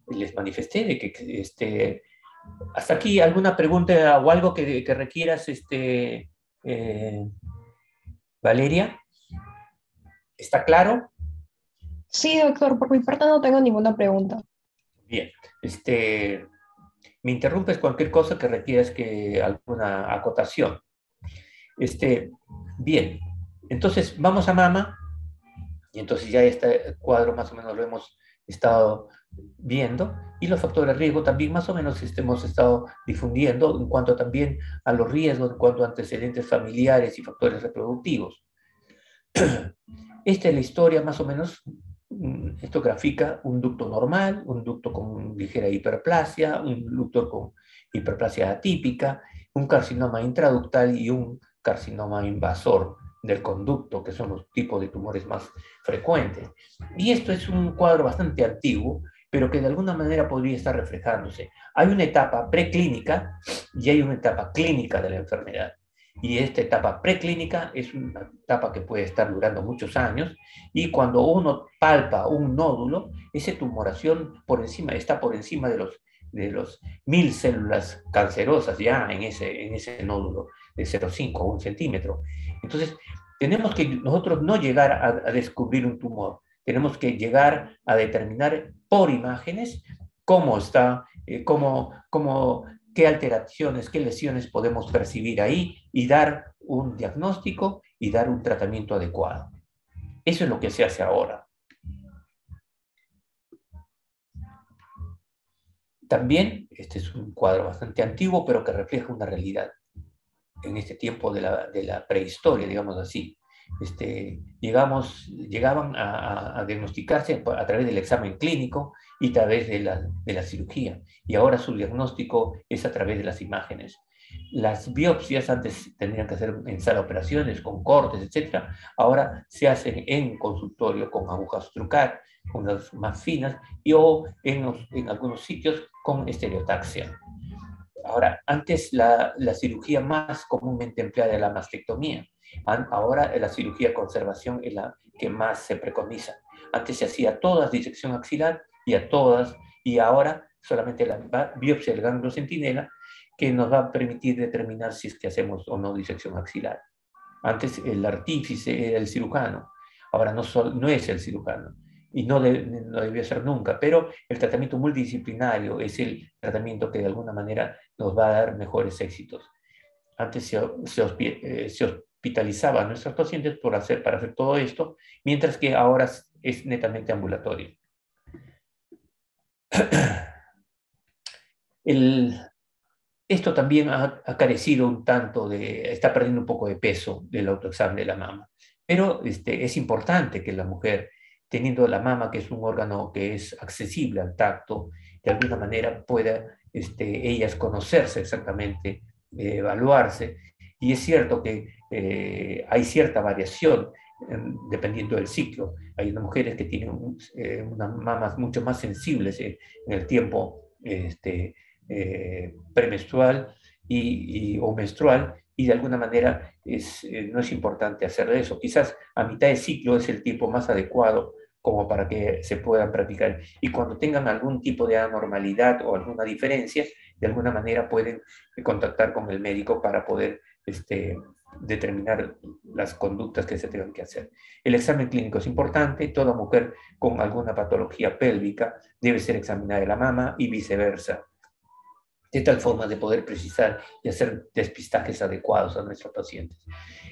les manifesté de que este, hasta aquí alguna pregunta o algo que, que requieras, este, eh, Valeria. ¿Está claro? Sí, doctor, por mi parte no tengo ninguna pregunta. Bien, este, me interrumpes cualquier cosa que requieras que alguna acotación. Este, bien, entonces vamos a mama, y entonces ya este cuadro más o menos lo hemos estado viendo y los factores de riesgo también más o menos hemos estado difundiendo en cuanto también a los riesgos, en cuanto a antecedentes familiares y factores reproductivos. Esta es la historia más o menos, mm, esto grafica un ducto normal, un ducto con ligera hiperplasia, un ducto con hiperplasia atípica, un carcinoma intraductal y un carcinoma invasor del conducto, que son los tipos de tumores más frecuentes. Y esto es un cuadro bastante antiguo, pero que de alguna manera podría estar reflejándose. Hay una etapa preclínica y hay una etapa clínica de la enfermedad. Y esta etapa preclínica es una etapa que puede estar durando muchos años y cuando uno palpa un nódulo, esa tumoración por encima, está por encima de los, de los mil células cancerosas ya en ese, en ese nódulo de 0,5 o 1 centímetro. Entonces, tenemos que nosotros no llegar a, descubrir un tumor, tenemos que llegar a determinar por imágenes cómo está, eh, cómo, cómo, qué alteraciones, qué lesiones podemos percibir ahí y dar un diagnóstico y dar un tratamiento adecuado. Eso es lo que se hace ahora. También, este es un cuadro bastante antiguo, pero que refleja una realidad en este tiempo de la, de la prehistoria, digamos así. Este, llegamos, llegaban a, a, diagnosticarse a través del examen clínico y a través de la, de la cirugía. Y ahora su diagnóstico es a través de las imágenes. Las biopsias antes tendrían que hacer en sala de operaciones, con cortes, etc. Ahora se hacen en consultorio con agujas trucar, con las más finas, y o en, en algunos sitios con estereotaxia. Ahora, antes la, la, cirugía más comúnmente empleada era la mastectomía. Ahora la cirugía de conservación es la que más se preconiza. Antes se hacía toda disección axilar y a todas, y ahora solamente la biopsia del ganglio centinela que nos va a permitir determinar si es que hacemos o no disección axilar. Antes el artífice era el cirujano, ahora no, no es el cirujano y no, no debió ser nunca, pero el tratamiento multidisciplinario es el tratamiento que de alguna manera nos va a dar mejores éxitos. Antes se, se, eh, se hospitalizaba a nuestros pacientes por hacer, para hacer todo esto, mientras que ahora es netamente ambulatorio. El, esto también ha, carecido un tanto de, está perdiendo un poco de peso del autoexamen de la mama. Pero este, es importante que la mujer, teniendo la mama, que es un órgano que es accesible al tacto, de alguna manera pueda este, ellas conocerse exactamente, eh, evaluarse. Y es cierto que eh, hay cierta variación dependiendo del ciclo. Hay mujeres que tienen eh, unas mamas mucho más sensibles en el tiempo este, eh, premenstrual y, o menstrual y de alguna manera eh, no es importante hacer eso. Quizás a mitad de ciclo es el tiempo más adecuado como para que se puedan practicar. Y cuando tengan algún tipo de anormalidad o alguna diferencia, de alguna manera pueden contactar con el médico para poder este, determinar las conductas que se tengan que hacer. El examen clínico es importante, toda mujer con alguna patología pélvica debe ser examinada de la mama y viceversa de tal forma de poder precisar y hacer despistajes adecuados a nuestros pacientes.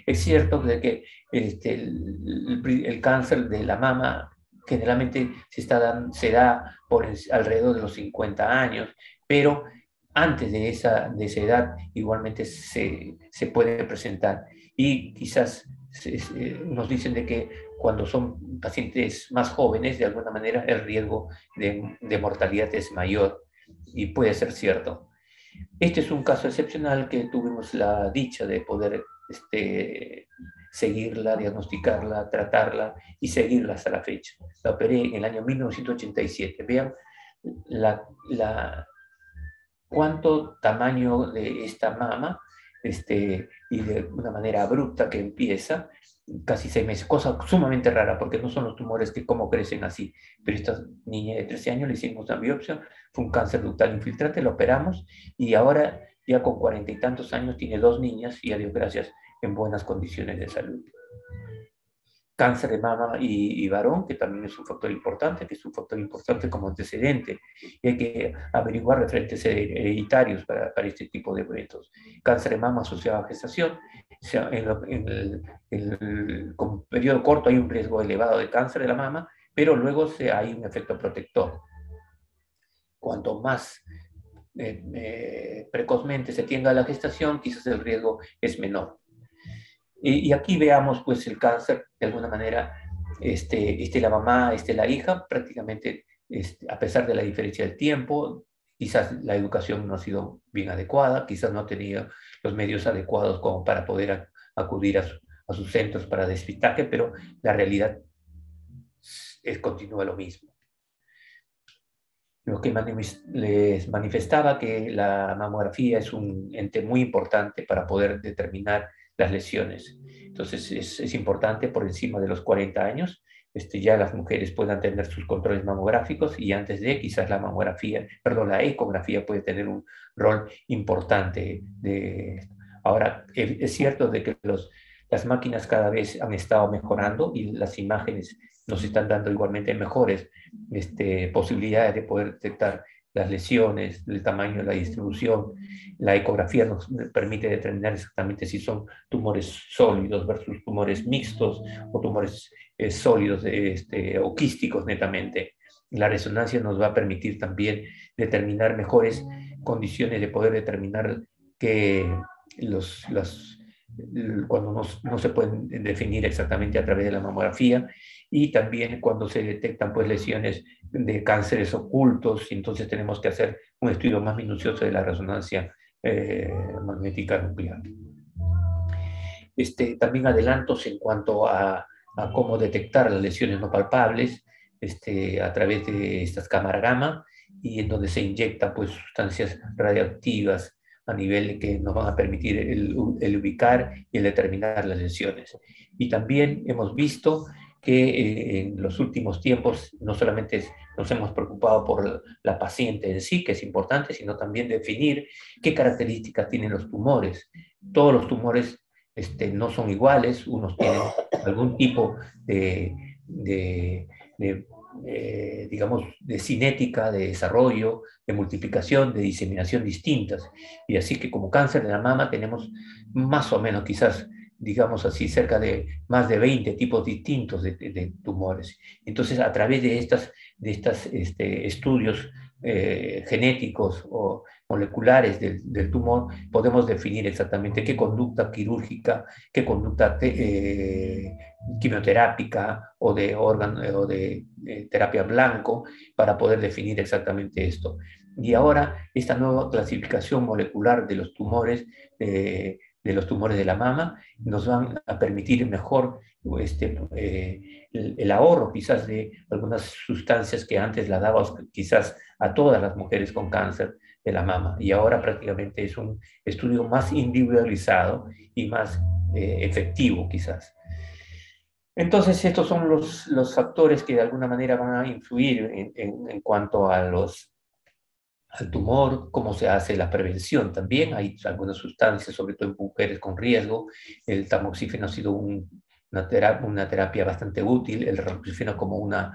Es cierto de que este, el, cáncer de la mama generalmente se, está se da por alrededor de los 50 años, pero antes de esa, de esa edad igualmente se, se puede presentar. Y quizás nos dicen de que cuando son pacientes más jóvenes, de alguna manera el riesgo de, de mortalidad es mayor y puede ser cierto. Este es un caso excepcional que tuvimos la dicha de poder este, seguirla, diagnosticarla, tratarla y seguirla hasta la fecha. La operé en el año 1987. Vean la, la, cuánto tamaño de esta mama este, y de una manera abrupta que empieza, casi seis meses, cosa sumamente rara porque no son los tumores que como crecen así, pero esta niña de 13 años le hicimos una biopsia, fue un cáncer ductal infiltrante, lo operamos y ahora ya con cuarenta y tantos años tiene dos niñas y a Dios gracias en buenas condiciones de salud cáncer de mama y, varón, que también es un factor importante, que es un factor importante como antecedente, y hay que averiguar referentes hereditarios para, para este tipo de eventos. Cáncer de mama asociado a gestación, en, el, en con periodo corto hay un riesgo elevado de cáncer de la mama, pero luego se, hay un efecto protector. Cuanto más eh, eh, precozmente se tenga la gestación, quizás el riesgo es menor. Y, aquí veamos pues el cáncer, de alguna manera, este, este la mamá, este la hija, prácticamente este, a pesar de la diferencia del tiempo, quizás la educación no ha sido bien adecuada, quizás no ha tenido los medios adecuados como para poder acudir a, sus centros para despistaje, pero la realidad es, continúa lo mismo. Lo que les manifestaba que la mamografía es un ente muy importante para poder determinar las lesiones. Entonces es, importante por encima de los 40 años este, ya las mujeres puedan tener sus controles mamográficos y antes de quizás la mamografía, perdón, la ecografía puede tener un rol importante. De, ahora, es cierto de que los, las máquinas cada vez han estado mejorando y las imágenes nos están dando igualmente mejores este, posibilidades de poder detectar las lesiones, el tamaño, la distribución. La ecografía nos permite determinar exactamente si son tumores sólidos versus tumores mixtos o tumores eh, sólidos este, o quísticos netamente. La resonancia nos va a permitir también determinar mejores condiciones de poder determinar qué, los, cuando no, no, se pueden definir exactamente a través de la mamografía y también cuando se detectan pues lesiones de cánceres ocultos, entonces tenemos que hacer un estudio más minucioso de la resonancia eh, magnética nuclear. Este, también adelantos en cuanto a, a, cómo detectar las lesiones no palpables este, a través de estas cámaras gamma y en donde se inyectan pues, sustancias radioactivas a nivel que nos van a permitir el, ubicar y el determinar las lesiones. Y también hemos visto que eh, en los últimos tiempos no solamente nos hemos preocupado por la paciente en sí, que es importante, sino también definir qué características tienen los tumores. Todos los tumores este, no son iguales, unos tienen algún tipo de, eh, digamos, de cinética, de desarrollo, de multiplicación, de diseminación distintas. Y así que como cáncer de la mama tenemos más o menos quizás digamos así, cerca de más de 20 tipos distintos de, tumores. Entonces, a través de estos de estas, este, estudios eh, genéticos o moleculares del, tumor, podemos definir exactamente qué conducta quirúrgica, qué conducta eh, quimioterápica o de, órgano, o de eh, terapia blanco para poder definir exactamente esto. Y ahora, esta nueva clasificación molecular de los tumores de los tumores de la mama, nos van a permitir mejor este, eh, el, ahorro quizás de algunas sustancias que antes la dábamos quizás a todas las mujeres con cáncer de la mama. Y ahora prácticamente es un estudio más individualizado y más eh, efectivo quizás. Entonces, estos son los, los, factores que de alguna manera van a influir en, en cuanto a los al tumor, cómo se hace la prevención también. Hay algunas sustancias, sobre todo en mujeres con riesgo. El tamoxifeno ha sido una, terapia, bastante útil, el tamoxifeno como una,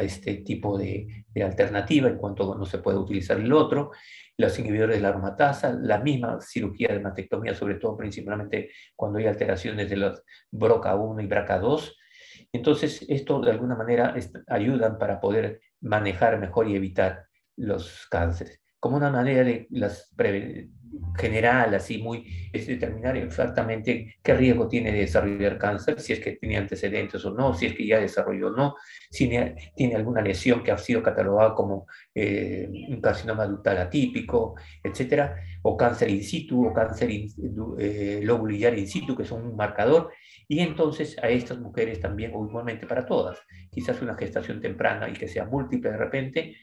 este tipo de, alternativa en cuanto no se puede utilizar el otro. Los inhibidores de la aromatasa, la misma cirugía de mastectomía, sobre todo principalmente cuando hay alteraciones de los BRCA1 y BRCA2. Entonces, esto de alguna manera ayudan para poder manejar mejor y evitar los cánceres, como una manera de las general, así muy, es determinar exactamente qué riesgo tiene de desarrollar cáncer, si es que tiene antecedentes o no, si es que ya desarrolló o no, si tiene alguna lesión que ha sido catalogada como eh, un carcinoma ductal atípico, etcétera, o cáncer in situ, o cáncer in, eh, in situ, que es un marcador, y entonces a estas mujeres también, o igualmente para todas, quizás una gestación temprana y que sea múltiple de repente,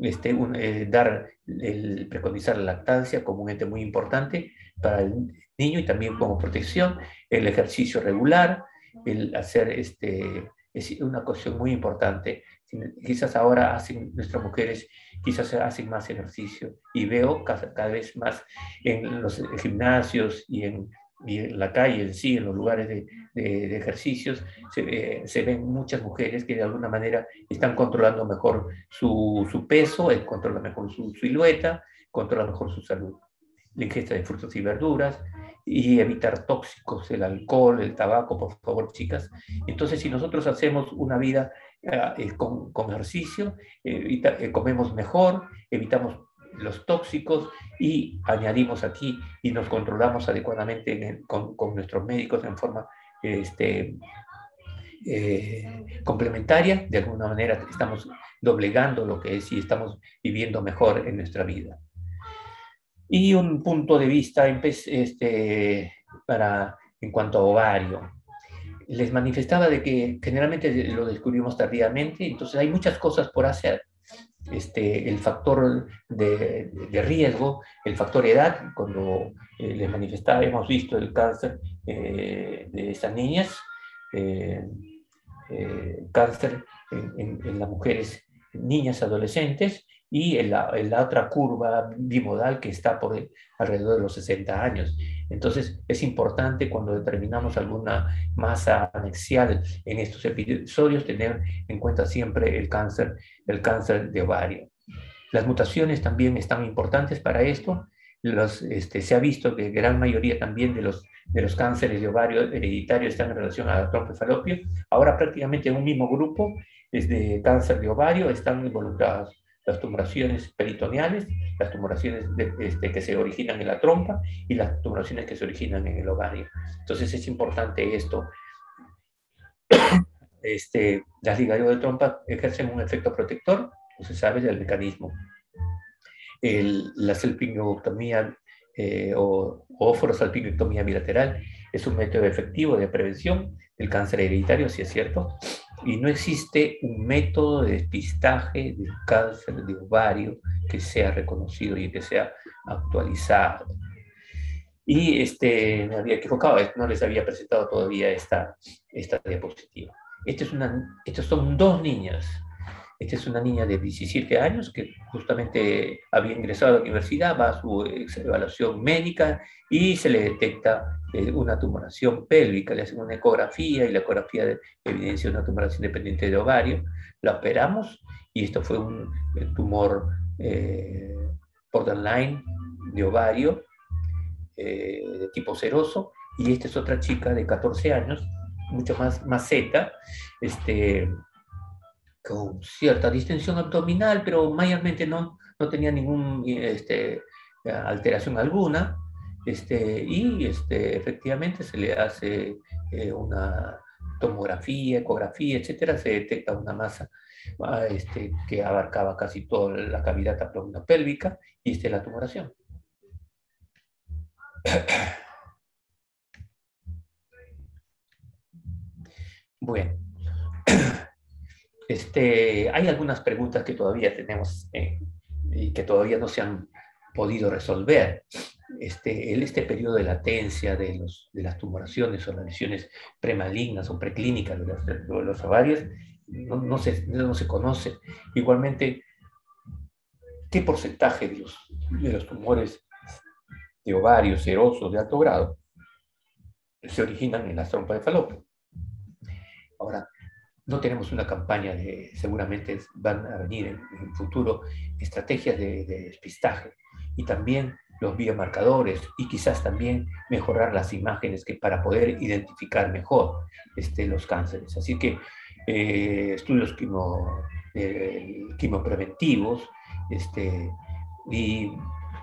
este, eh, dar, el, preconizar la lactancia como un ente muy importante para el niño y también como protección, el ejercicio regular, el hacer, este, es una cuestión muy importante. Quizás ahora hacen, nuestras mujeres quizás hacen más ejercicio y veo cada vez más en los gimnasios y en y en la calle en sí, en los lugares de, de, ejercicios, se, se, ven muchas mujeres que de alguna manera están controlando mejor su, su peso, eh, controlan mejor su silueta, controlan mejor su salud. La ingesta de frutas y verduras y evitar tóxicos, el alcohol, el tabaco, por favor, chicas. Entonces, si nosotros hacemos una vida eh, con, con, ejercicio, eh, comemos mejor, evitamos los tóxicos y añadimos aquí y nos controlamos adecuadamente con, nuestros médicos en forma este, eh, complementaria. De alguna manera estamos doblegando lo que es y estamos viviendo mejor en nuestra vida. Y un punto de vista este, para, en cuanto a ovario. Les manifestaba de que generalmente lo descubrimos tardíamente, entonces hay muchas cosas por hacer este, el factor de, riesgo, el factor edad, cuando eh, les manifestaba, hemos visto el cáncer eh, de estas niñas, eh, cáncer en, en, las mujeres, niñas adolescentes, y en la, en la, otra curva bimodal que está por alrededor de los 60 años. Entonces es importante cuando determinamos alguna masa anexial en estos episodios tener en cuenta siempre el cáncer, el cáncer de ovario. Las mutaciones también están importantes para esto. Este, se ha visto que gran mayoría también de los, de los cánceres de ovario hereditarios están en relación a la trompa falopio. Ahora prácticamente en un mismo grupo de cáncer de ovario están involucrados las tumoraciones peritoneales, las tumoraciones este, que se originan en la trompa y las tumoraciones que se originan en el ovario. Entonces es importante esto. Este, las ligaduras de trompa ejercen un efecto protector, no se sabe del mecanismo. la salpingectomía eh, o, o bilateral es un método efectivo de prevención del cáncer hereditario, si es cierto, y no existe un método de despistaje del cáncer de ovario que sea reconocido y que sea actualizado. Y este, me había equivocado, no les había presentado todavía esta, esta diapositiva. Este son dos niñas esta es una niña de 17 años que justamente había ingresado a la universidad, va a su evaluación médica y se le detecta eh, una tumoración pélvica, le hacen una ecografía y la ecografía evidencia una tumoración dependiente de ovario. La operamos y esto fue un tumor eh, borderline de ovario eh, de tipo seroso y esta es otra chica de 14 años, mucho más maceta, este, con cierta distensión abdominal, pero mayormente no, no tenía ninguna este, alteración alguna. Este, y este, efectivamente se le hace eh, una tomografía, ecografía, etcétera, se detecta una masa ah, que abarcaba casi toda la cavidad abdominopélvica y esta es la tumoración. Bueno, este, hay algunas preguntas que todavía tenemos eh, y que todavía no se han podido resolver. Este, este periodo de latencia de, los, de las tumoraciones o las lesiones premalignas o preclínicas de, los ovarios no, no, se, no se conoce. Igualmente, ¿qué porcentaje de los, de los tumores de ovarios serosos de alto grado se originan en las trompas de falopio? Ahora, no tenemos una campaña de, seguramente van a venir en, el futuro estrategias de, despistaje y también los biomarcadores y quizás también mejorar las imágenes que para poder identificar mejor este, los cánceres. Así que eh, estudios quimo, eh, quimopreventivos este, y,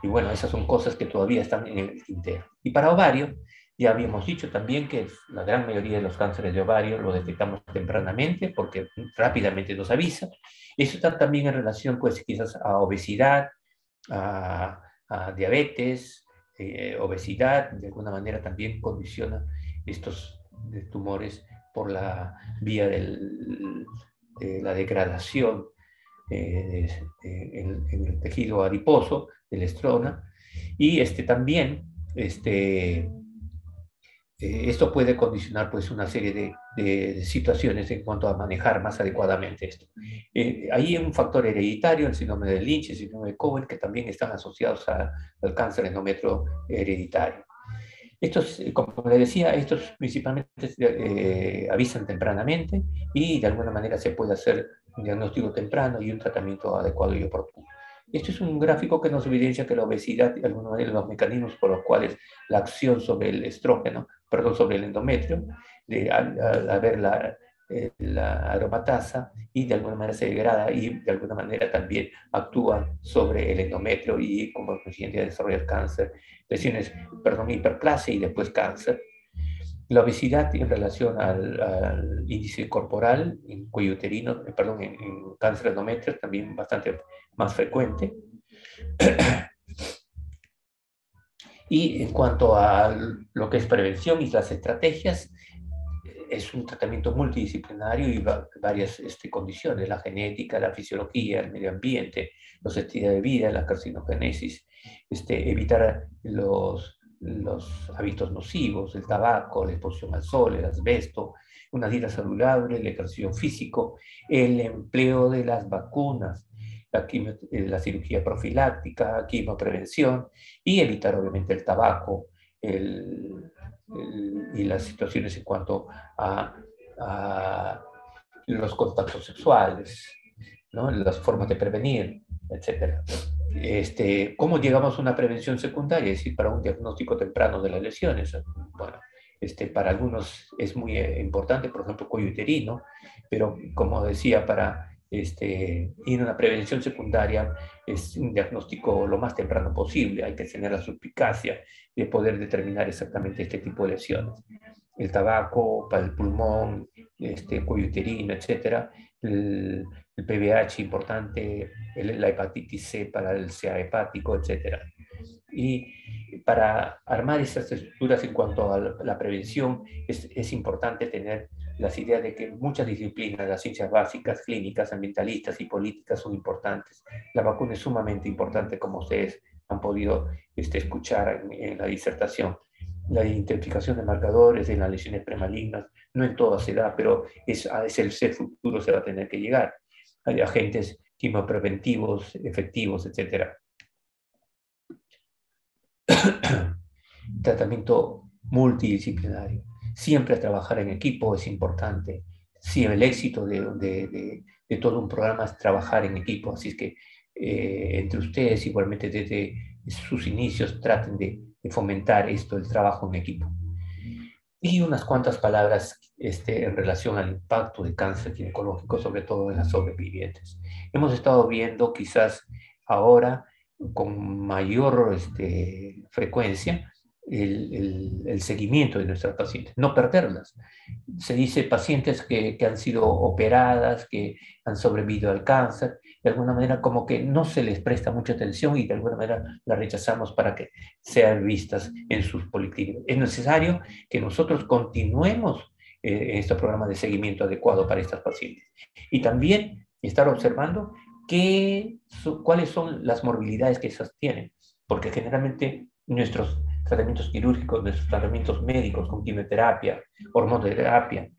y, bueno, esas son cosas que todavía están en el tintero. Y para ovario, ya habíamos dicho también que la gran mayoría de los cánceres de ovario lo detectamos tempranamente porque rápidamente nos avisa. Eso está también en relación, pues, quizás a obesidad, a, diabetes, eh, obesidad, de alguna manera también condiciona estos tumores por la vía de la degradación eh, en, el tejido adiposo del estrona. Y este, también este, eh, esto puede condicionar pues una serie de, situaciones en cuanto a manejar más adecuadamente esto. Eh, hay un factor hereditario, el síndrome de Lynch, el síndrome de Cohen, que también están asociados al cáncer endometrio hereditario. Estos, como le decía, estos principalmente eh, avisan tempranamente y de alguna manera se puede hacer un diagnóstico temprano y un tratamiento adecuado y oportuno. Esto es un gráfico que nos evidencia que la obesidad, de alguna manera, los mecanismos por los cuales la acción sobre el estrógeno, perdón, sobre el endometrio, de, al, ver la, eh, la aromatasa y de alguna manera se degrada y de alguna manera también actúa sobre el endometrio y como consiguiente desarrollar cáncer, lesiones, perdón, hiperplasia y después cáncer. La obesidad en relación al, índice corporal en cuello uterino, eh, perdón, en, cáncer endometrio también bastante más frecuente. Y en cuanto a lo que es prevención y las estrategias, es un tratamiento multidisciplinario y varias este, condiciones, la genética, la fisiología, el medio ambiente, los estilos de vida, la carcinogénesis, este, evitar los, los hábitos nocivos, el tabaco, la exposición al sol, el asbesto, una dieta saludable, el ejercicio físico, el empleo de las vacunas, la, eh, la cirugía profiláctica, quimioprevención y evitar obviamente el tabaco y las situaciones en cuanto a, los contactos sexuales, ¿no? las formas de prevenir, etc. Este, ¿Cómo llegamos a una prevención secundaria? Es decir, para un diagnóstico temprano de las lesiones. Bueno, este, para algunos es muy eh, importante, por ejemplo, cuello uterino, pero como decía, para este, y en una prevención secundaria es un diagnóstico lo más temprano posible. Hay que tener la suspicacia de poder determinar exactamente este tipo de lesiones. El tabaco para el pulmón, este, cuello uterino, etc. El, el PVH importante, la hepatitis C para el CA hepático, etc. Y para armar esas estructuras en cuanto a la prevención es, es importante tener las ideas de que muchas disciplinas, las ciencias básicas, clínicas, ambientalistas y políticas son importantes. La vacuna es sumamente importante, como ustedes han podido este, escuchar en, la disertación. La identificación de marcadores en las lesiones premalignas, no en todas se da, pero es, es el ser futuro se va a tener que llegar. Agentes quimopreventivos, efectivos, etc. Tratamiento multidisciplinario Siempre trabajar en equipo es importante. Siempre el éxito de, todo un programa es trabajar en equipo. Así es que eh, entre ustedes, igualmente desde sus inicios, traten de, fomentar esto, el trabajo en equipo. Y unas cuantas palabras este, en relación al impacto del cáncer ginecológico, sobre todo en las sobrevivientes. Hemos estado viendo quizás ahora con mayor este, frecuencia el, seguimiento de nuestras pacientes, no perderlas. Se dice pacientes que, han sido operadas, que han sobrevivido al cáncer, de alguna manera como que no se les presta mucha atención y de alguna manera las rechazamos para que sean vistas en sus policlínicas. Es necesario que nosotros continuemos eh, este programa de seguimiento adecuado para estas pacientes. Y también estar observando qué, cuáles son las morbilidades que esas tienen, porque generalmente nuestros tratamientos quirúrgicos, nuestros tratamientos médicos con quimioterapia, hormonoterapia,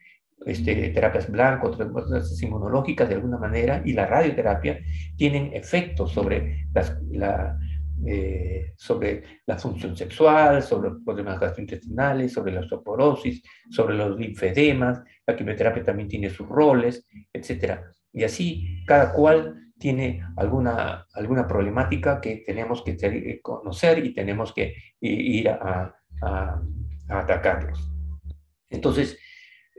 este, terapias blancas, terapias inmunológicas de alguna manera, y la radioterapia tienen efectos sobre, la, eh, sobre la función sexual, sobre los problemas gastrointestinales, sobre la osteoporosis, sobre los linfedemas, la quimioterapia también tiene sus roles, etc. Y así cada cual tiene alguna, alguna problemática que tenemos que eh, conocer y tenemos que ir a, a, atacarlos. Entonces,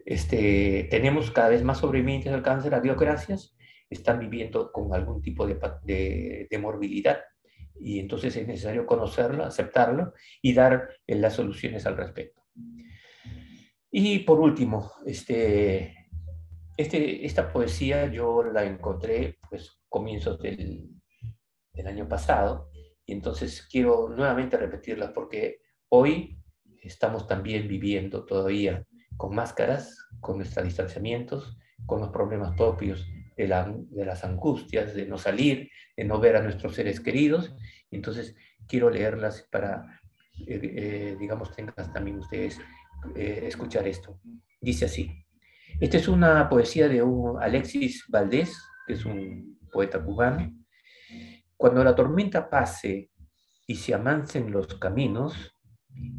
este, tenemos cada vez más sobrevivientes del cáncer, a Dios gracias, están viviendo con algún tipo de, de, de morbilidad y entonces es necesario conocerlo, aceptarlo y dar eh, las soluciones al respecto. Y por último, este, este, esta poesía yo la encontré pues comienzos del, del año pasado y entonces quiero nuevamente repetirla porque hoy estamos también viviendo todavía con máscaras, con nuestros distanciamientos, con los problemas propios de, la, de, las angustias, de no salir, de no ver a nuestros seres queridos. Entonces quiero leerlas para, eh, eh, digamos, tengan también ustedes eh, escuchar esto. Dice así. Esta es una poesía de un Alexis Valdés, que es un poeta cubano. Cuando la tormenta pase y se amansen los caminos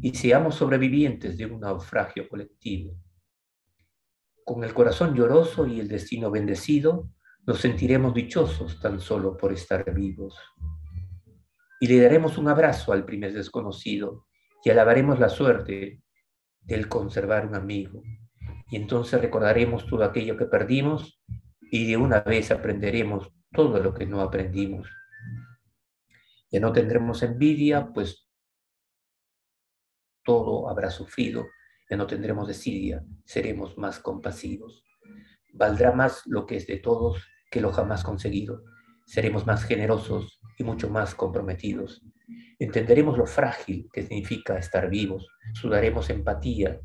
y seamos sobrevivientes de un naufragio colectivo, con el corazón lloroso y el destino bendecido, nos sentiremos dichosos tan solo por estar vivos. Y le daremos un abrazo al primer desconocido y alabaremos la suerte del conservar un amigo y entonces recordaremos todo aquello que perdimos y de una vez aprenderemos todo lo que no aprendimos. Ya no tendremos envidia, pues todo habrá sufrido. Ya no tendremos desidia, seremos más compasivos. Valdrá más lo que es de todos que lo jamás conseguido. Seremos más generosos y mucho más comprometidos. Entenderemos lo frágil que significa estar vivos. Sudaremos empatía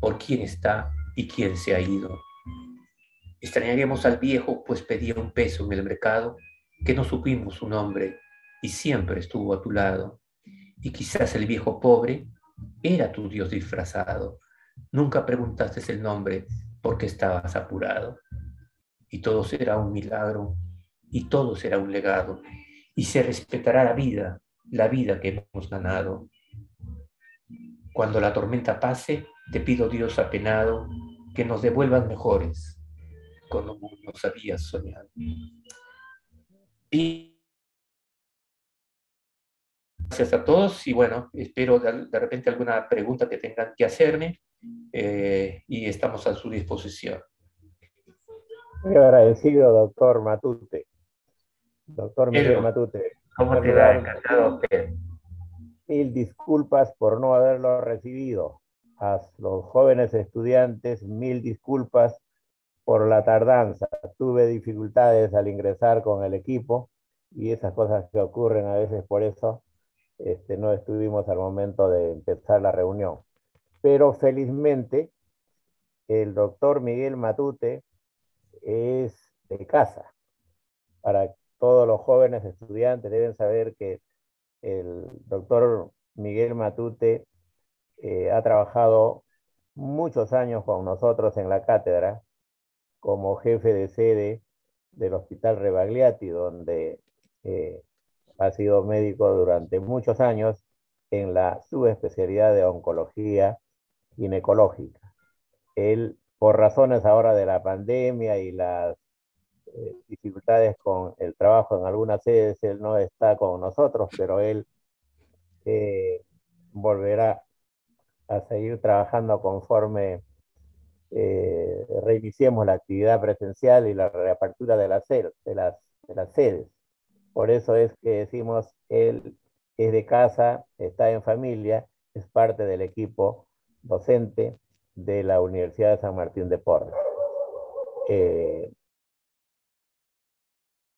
por quien está y quién se ha ido. Extrañaríamos al viejo, pues pedía un peso en el mercado, que no supimos su nombre y siempre estuvo a tu lado. Y quizás el viejo pobre era tu Dios disfrazado. Nunca preguntaste el nombre porque estabas apurado. Y todo será un milagro y todo será un legado. Y se respetará la vida, la vida que hemos ganado. Cuando la tormenta pase, te pido Dios apenado que nos devuelvan mejores, como nos habías soñado. Y gracias a todos y bueno, espero de, repente alguna pregunta que tengan que hacerme eh, y estamos a su disposición. Muy agradecido, doctor Matute. Doctor Miguel Matute. ¿Cómo te va? Encantado usted. Mil disculpas por no haberlo recibido. A los jóvenes estudiantes, mil disculpas por la tardanza. Tuve dificultades al ingresar con el equipo y esas cosas que ocurren a veces por eso este, no estuvimos al momento de empezar la reunión. Pero felizmente el doctor Miguel Matute es de casa. Para todos los jóvenes estudiantes deben saber que el doctor Miguel Matute eh, ha trabajado muchos años con nosotros en la cátedra como jefe de sede del Hospital Rebagliati, donde eh, ha sido médico durante muchos años en la subespecialidad de oncología ginecológica. Él, por razones ahora de la pandemia y las eh, dificultades con el trabajo en algunas sedes, él no está con nosotros, pero él eh, volverá a seguir trabajando conforme eh, reiniciemos la actividad presencial y la reapertura de, las, de, las, de las sedes. Por eso es que decimos, él es de casa, está en familia, es parte del equipo docente de la Universidad de San Martín de Porres. Eh,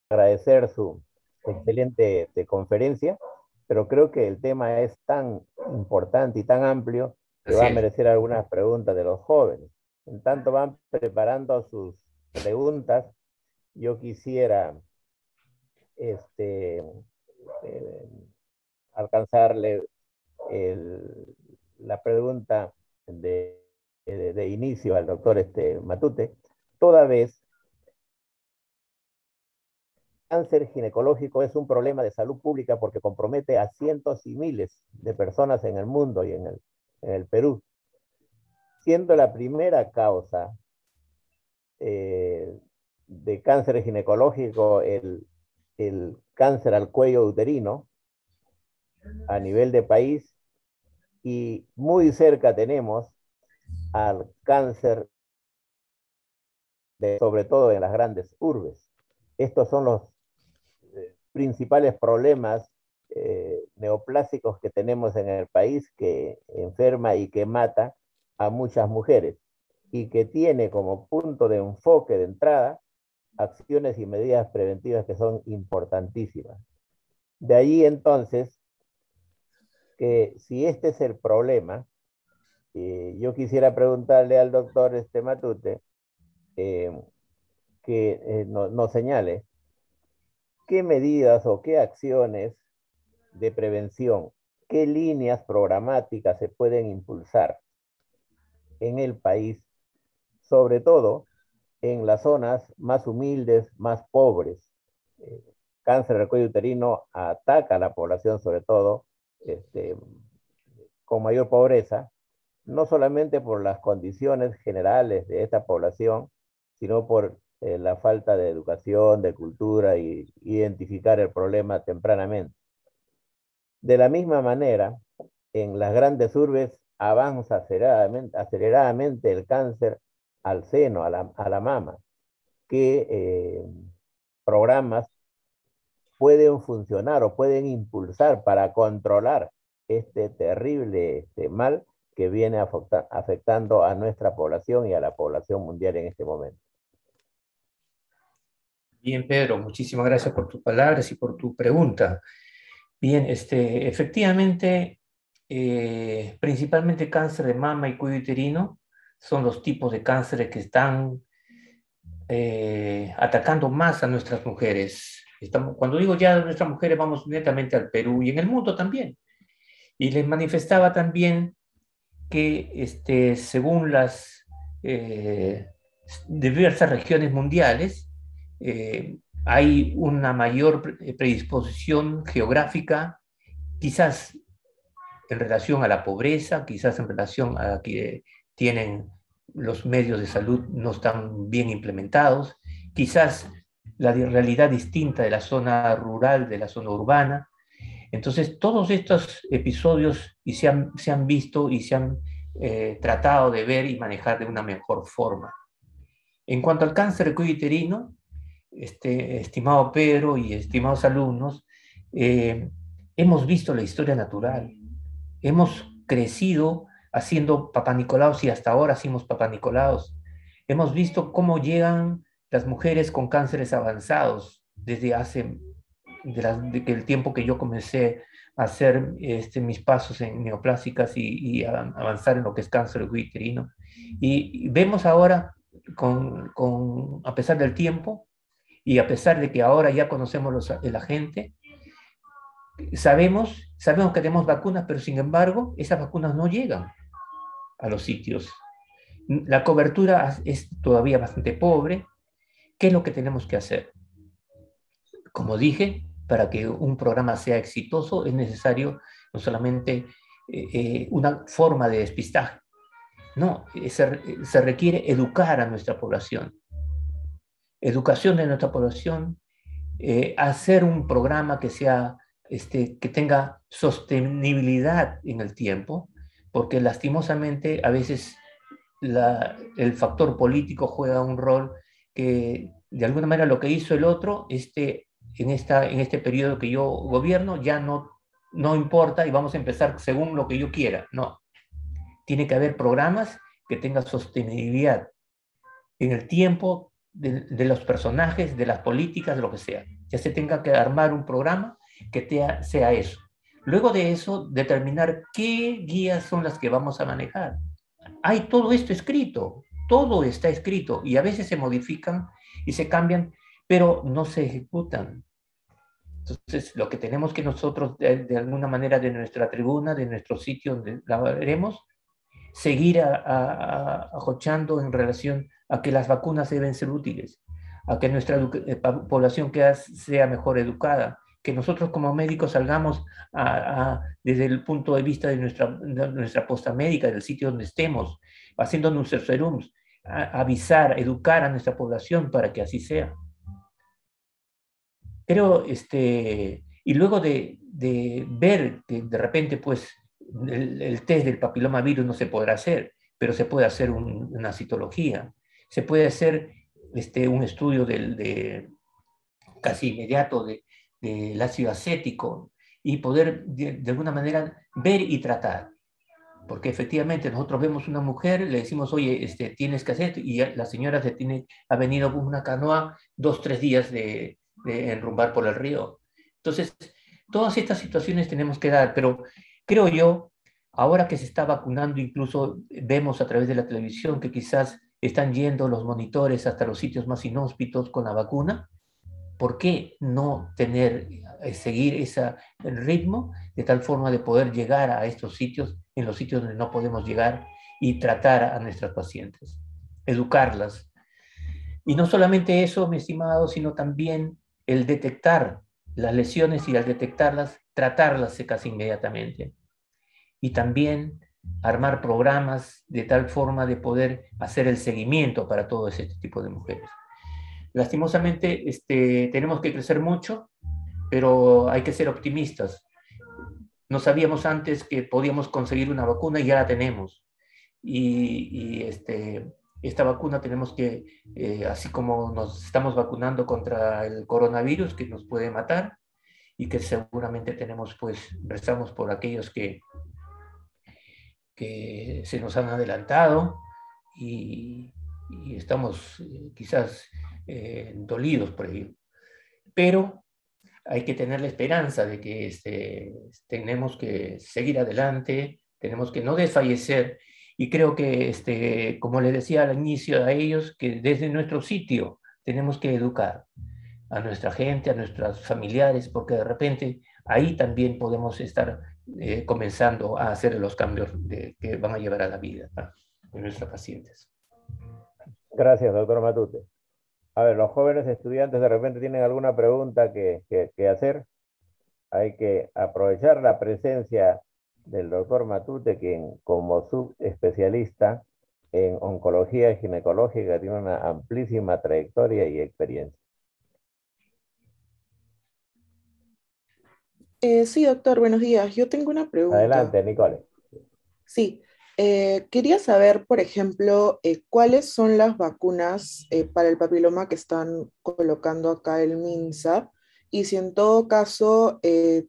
agradecer su excelente este, conferencia, pero creo que el tema es tan importante y tan amplio que va a merecer algunas preguntas de los jóvenes. En tanto van preparando sus preguntas, yo quisiera este, eh, alcanzarle la pregunta de, de, inicio al doctor este, Matute, toda vez cáncer ginecológico es un problema de salud pública porque compromete a cientos y miles de personas en el mundo y en el, en el Perú, siendo la primera causa eh, de cáncer ginecológico el, el cáncer al cuello uterino a nivel de país y muy cerca tenemos al cáncer, sobre todo en las grandes urbes. Estos son los eh, principales problemas eh, neoplásicos que tenemos en el país que enferma y que mata a muchas mujeres y que tiene como punto de enfoque de entrada acciones y medidas preventivas que son importantísimas. De ahí entonces que si este es el problema, eh, yo quisiera preguntarle al doctor este Matute eh, que eh, nos señale qué medidas o qué acciones de prevención, qué líneas programáticas se pueden impulsar en el país, sobre todo en las zonas más humildes, más pobres. Eh, cáncer del cuello uterino ataca a la población, sobre todo, este, con mayor pobreza, no solamente por las condiciones generales de esta población, sino por eh, la falta de educación, de cultura y identificar el problema tempranamente. De la misma manera, en las grandes urbes avanza aceleradamente, aceleradamente el cáncer al seno, a la, a la mama, qué eh, programas pueden funcionar o pueden impulsar para controlar este terrible este mal que viene afectando a nuestra población y a la población mundial en este momento. Bien, Pedro, muchísimas gracias por tus palabras y por tu pregunta. Bien, este, efectivamente, eh, principalmente cáncer de mama y cuello uterino son los tipos de cánceres que están eh, atacando más a nuestras mujeres. Estamos, cuando digo ya nuestras mujeres, vamos netamente al Perú y en el mundo también. Y les manifestaba también que este, según las eh, diversas regiones mundiales, eh, hay una mayor predisposición geográfica, quizás en relación a la pobreza, quizás en relación a que tienen los medios de salud no están bien implementados, quizás la realidad distinta de la zona rural, de la zona urbana. Entonces, todos estos episodios y se, han, se han visto y se han eh, tratado de ver y manejar de una mejor forma. En cuanto al cáncer uterino, este, estimado Pedro y estimados alumnos, eh, hemos visto la historia natural, hemos crecido haciendo papanicolaos y hasta ahora hacemos papanicolaos. Hemos visto cómo llegan las mujeres con cánceres avanzados desde hace, de, el tiempo que yo comencé a hacer este, mis pasos en neoplásicas y, avanzar en lo que es cáncer uterino. Y, vemos ahora, a pesar del tiempo, y a pesar de que ahora ya conocemos los, el agente, sabemos, sabemos que tenemos vacunas, pero sin embargo, esas vacunas no llegan a los sitios. La cobertura es todavía bastante pobre. ¿Qué es lo que tenemos que hacer? Como dije, para que un programa sea exitoso es necesario no solamente eh, eh, una forma de despistaje, no, se, se requiere educar a nuestra población educación de nuestra población, eh, hacer un programa que, sea, este, que tenga sostenibilidad en el tiempo, porque lastimosamente a veces el factor político juega un rol que de alguna manera lo que hizo el otro este, en, esta, en este periodo que yo gobierno ya no, no importa y vamos a empezar según lo que yo quiera. No, tiene que haber programas que tengan sostenibilidad en el tiempo de, los personajes, de las políticas, de lo que sea. Ya se tenga que armar un programa que sea eso. Luego de eso, determinar qué guías son las que vamos a manejar. Hay todo esto escrito, todo está escrito y a veces se modifican y se cambian, pero no se ejecutan. Entonces, lo que tenemos que nosotros, de, alguna manera, de nuestra tribuna, de nuestro sitio donde la veremos, seguir ajochando en relación a que las vacunas deben ser útiles, a que nuestra eh, población sea mejor educada, que nosotros como médicos salgamos desde el punto de vista de nuestra, nuestra posta médica, del sitio donde estemos, haciendo nuestros serums, avisar, educar a nuestra población para que así sea. Pero, este, y luego de, ver que de repente, pues, el, test del papiloma virus no se podrá hacer, pero se puede hacer una citología, se puede hacer este, un estudio del, de, casi inmediato de, del ácido acético y poder de, alguna manera ver y tratar. Porque efectivamente nosotros vemos una mujer, le decimos, oye, este, tienes que hacer, y la señora se tiene, ha venido con una canoa dos, tres días de, de enrumbar por el río. Entonces, todas estas situaciones tenemos que dar, pero creo yo, ahora que se está vacunando, incluso vemos a través de la televisión que quizás están yendo los monitores hasta los sitios más inhóspitos con la vacuna. ¿Por qué no tener, eh, seguir ese ritmo de tal forma de poder llegar a estos sitios, en los sitios donde no podemos llegar y tratar a nuestras pacientes, educarlas? Y no solamente eso, mi estimado, sino también el detectar las lesiones y al detectarlas, tratarlas casi inmediatamente. Y también armar programas de tal forma de poder hacer el seguimiento para todo ese tipo de mujeres. Lastimosamente, este, tenemos que crecer mucho, pero hay que ser optimistas. No sabíamos antes que podíamos conseguir una vacuna y ya la tenemos. Y, este, esta vacuna tenemos que, eh, así como nos estamos vacunando contra el coronavirus que nos puede matar y que seguramente tenemos, pues, rezamos por aquellos que que se nos han adelantado y, estamos eh, quizás eh, dolidos por ello. Pero hay que tener la esperanza de que este, tenemos que seguir adelante, tenemos que no desfallecer y creo que, este, como les decía al inicio a ellos, que desde nuestro sitio tenemos que educar a nuestra gente, a nuestros familiares, porque de repente ahí también podemos estar eh, comenzando a hacer los cambios que van a llevar a la vida de nuestros pacientes. Gracias, doctor Matute. A ver, los jóvenes estudiantes de repente tienen alguna pregunta que, que, hacer. Hay que aprovechar la presencia del doctor Matute, quien como subespecialista en oncología ginecológica tiene una amplísima trayectoria y experiencia. Eh, sí, doctor, buenos días. Yo tengo una pregunta. Adelante, Nicole. Sí, Eh, quería saber, por ejemplo, eh, cuáles son las vacunas eh, para el papiloma que están colocando acá el MINSA y si en todo caso,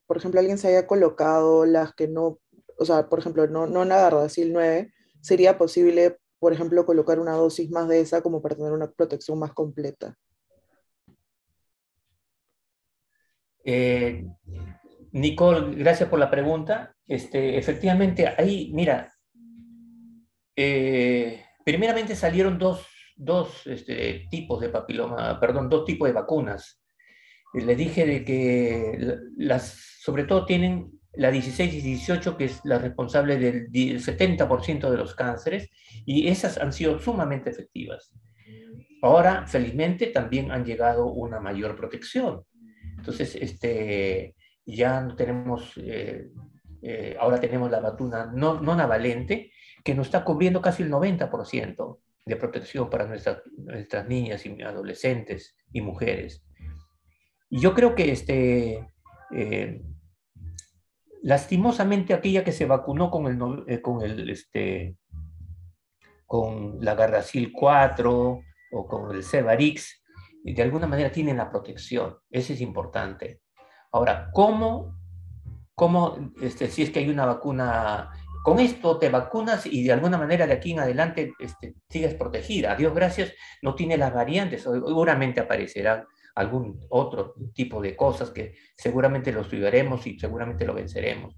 por ejemplo, alguien se haya colocado las que no, o sea, por ejemplo, no, no la Gardasil 9, sería posible, por ejemplo, colocar una dosis más de esa como para tener una protección más completa. Nicole, gracias por la pregunta. Este, efectivamente, ahí, mira, eh, primeramente salieron dos, dos este, tipos de papiloma, perdón, dos tipos de vacunas. Les dije de que las, sobre todo tienen la 16 y 18, que es la responsable del 70% de los cánceres, y esas han sido sumamente efectivas. Ahora, felizmente, también han llegado una mayor protección. Entonces, este, ya tenemos, eh, eh, ahora tenemos la vacuna no, no navalente, que nos está cubriendo casi el 90% de protección para nuestras, nuestras niñas y adolescentes y mujeres. Y yo creo que este, eh, lastimosamente aquella que se vacunó con, el, eh, con, el, este, con la Gardasil 4 o con el Cevarix, de alguna manera tienen la protección. Eso es importante. Ahora, ¿cómo, cómo este, si es que hay una vacuna con esto te vacunas y de alguna manera de aquí en adelante este, sigues protegida. A Dios gracias, no tiene las variantes, seguramente aparecerán algún otro tipo de cosas que seguramente lo estudiaremos y seguramente lo venceremos.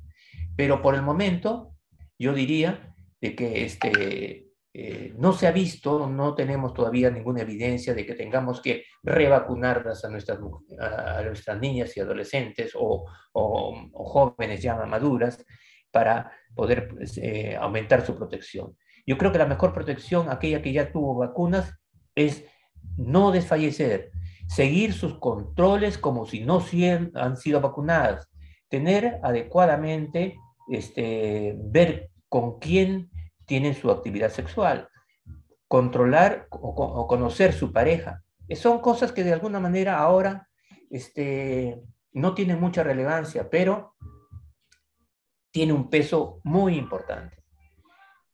Pero por el momento, yo diría de que este, eh, no se ha visto, no tenemos todavía ninguna evidencia de que tengamos que revacunarlas a nuestras, a nuestras niñas y adolescentes o, o, o jóvenes ya maduras para poder pues, eh, aumentar su protección. Yo creo que la mejor protección, aquella que ya tuvo vacunas, es no desfallecer, seguir sus controles como si no han sido vacunadas, tener adecuadamente, este, ver con quién tienen su actividad sexual, controlar o, conocer su pareja. Son cosas que de alguna manera ahora este, no tienen mucha relevancia, pero tiene un peso muy importante.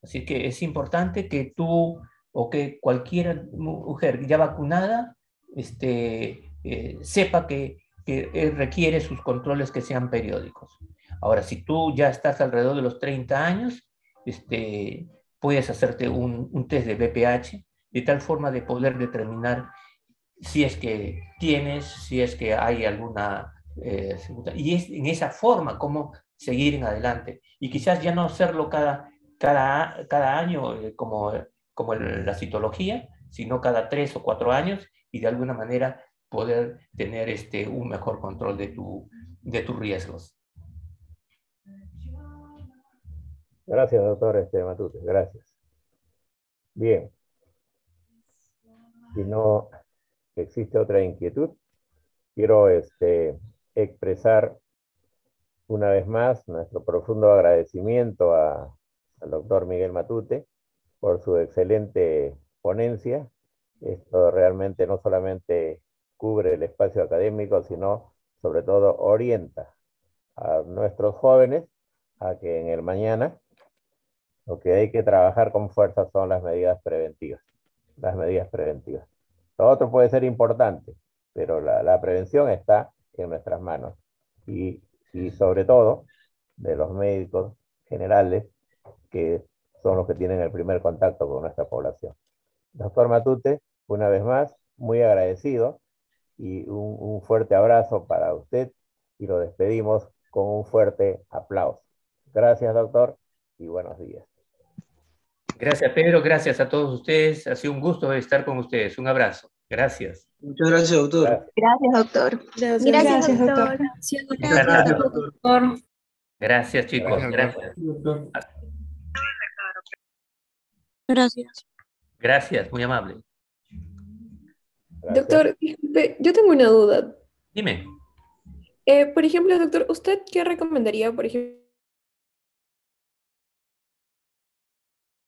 Así que es importante que tú o que cualquier mujer ya vacunada este, eh, sepa que, que, requiere sus controles que sean periódicos. Ahora, si tú ya estás alrededor de los 30 años, este, puedes hacerte un, un test de BPH de tal forma de poder determinar si es que tienes, si es que hay alguna... Eh, y es en esa forma como seguir en adelante. Y quizás ya no hacerlo cada, cada, cada año eh, como, como la citología, sino cada tres o cuatro años y de alguna manera poder tener este, un mejor control de, tu, de tus riesgos. Gracias, doctor este, Matute, gracias. Bien. Si no existe otra inquietud, quiero este, expresar una vez más nuestro profundo agradecimiento al doctor Miguel Matute por su excelente ponencia. Esto realmente no solamente cubre el espacio académico, sino sobre todo orienta a nuestros jóvenes a que en el mañana lo que hay que trabajar con fuerza son las medidas preventivas. Las medidas preventivas. Lo otro puede ser importante, pero la, la prevención está en nuestras manos. Y y sobre todo de los médicos generales que son los que tienen el primer contacto con nuestra población. Doctor Matute, una vez más, muy agradecido y un, un fuerte abrazo para usted y lo despedimos con un fuerte aplauso. Gracias, doctor, y buenos días. Gracias, Pedro. Gracias a todos ustedes. Ha sido un gusto estar con ustedes. Un abrazo. Gracias. Muchas gracias, doctor. Gracias, doctor. Gracias, gracias doctor. Gracias, doctor. Gracias, chicos. Gracias. Gracias. Gracias, muy amable. Doctor, disculpe, yo tengo una duda. Dime. Eh, por ejemplo, doctor, ¿usted qué recomendaría, por ejemplo,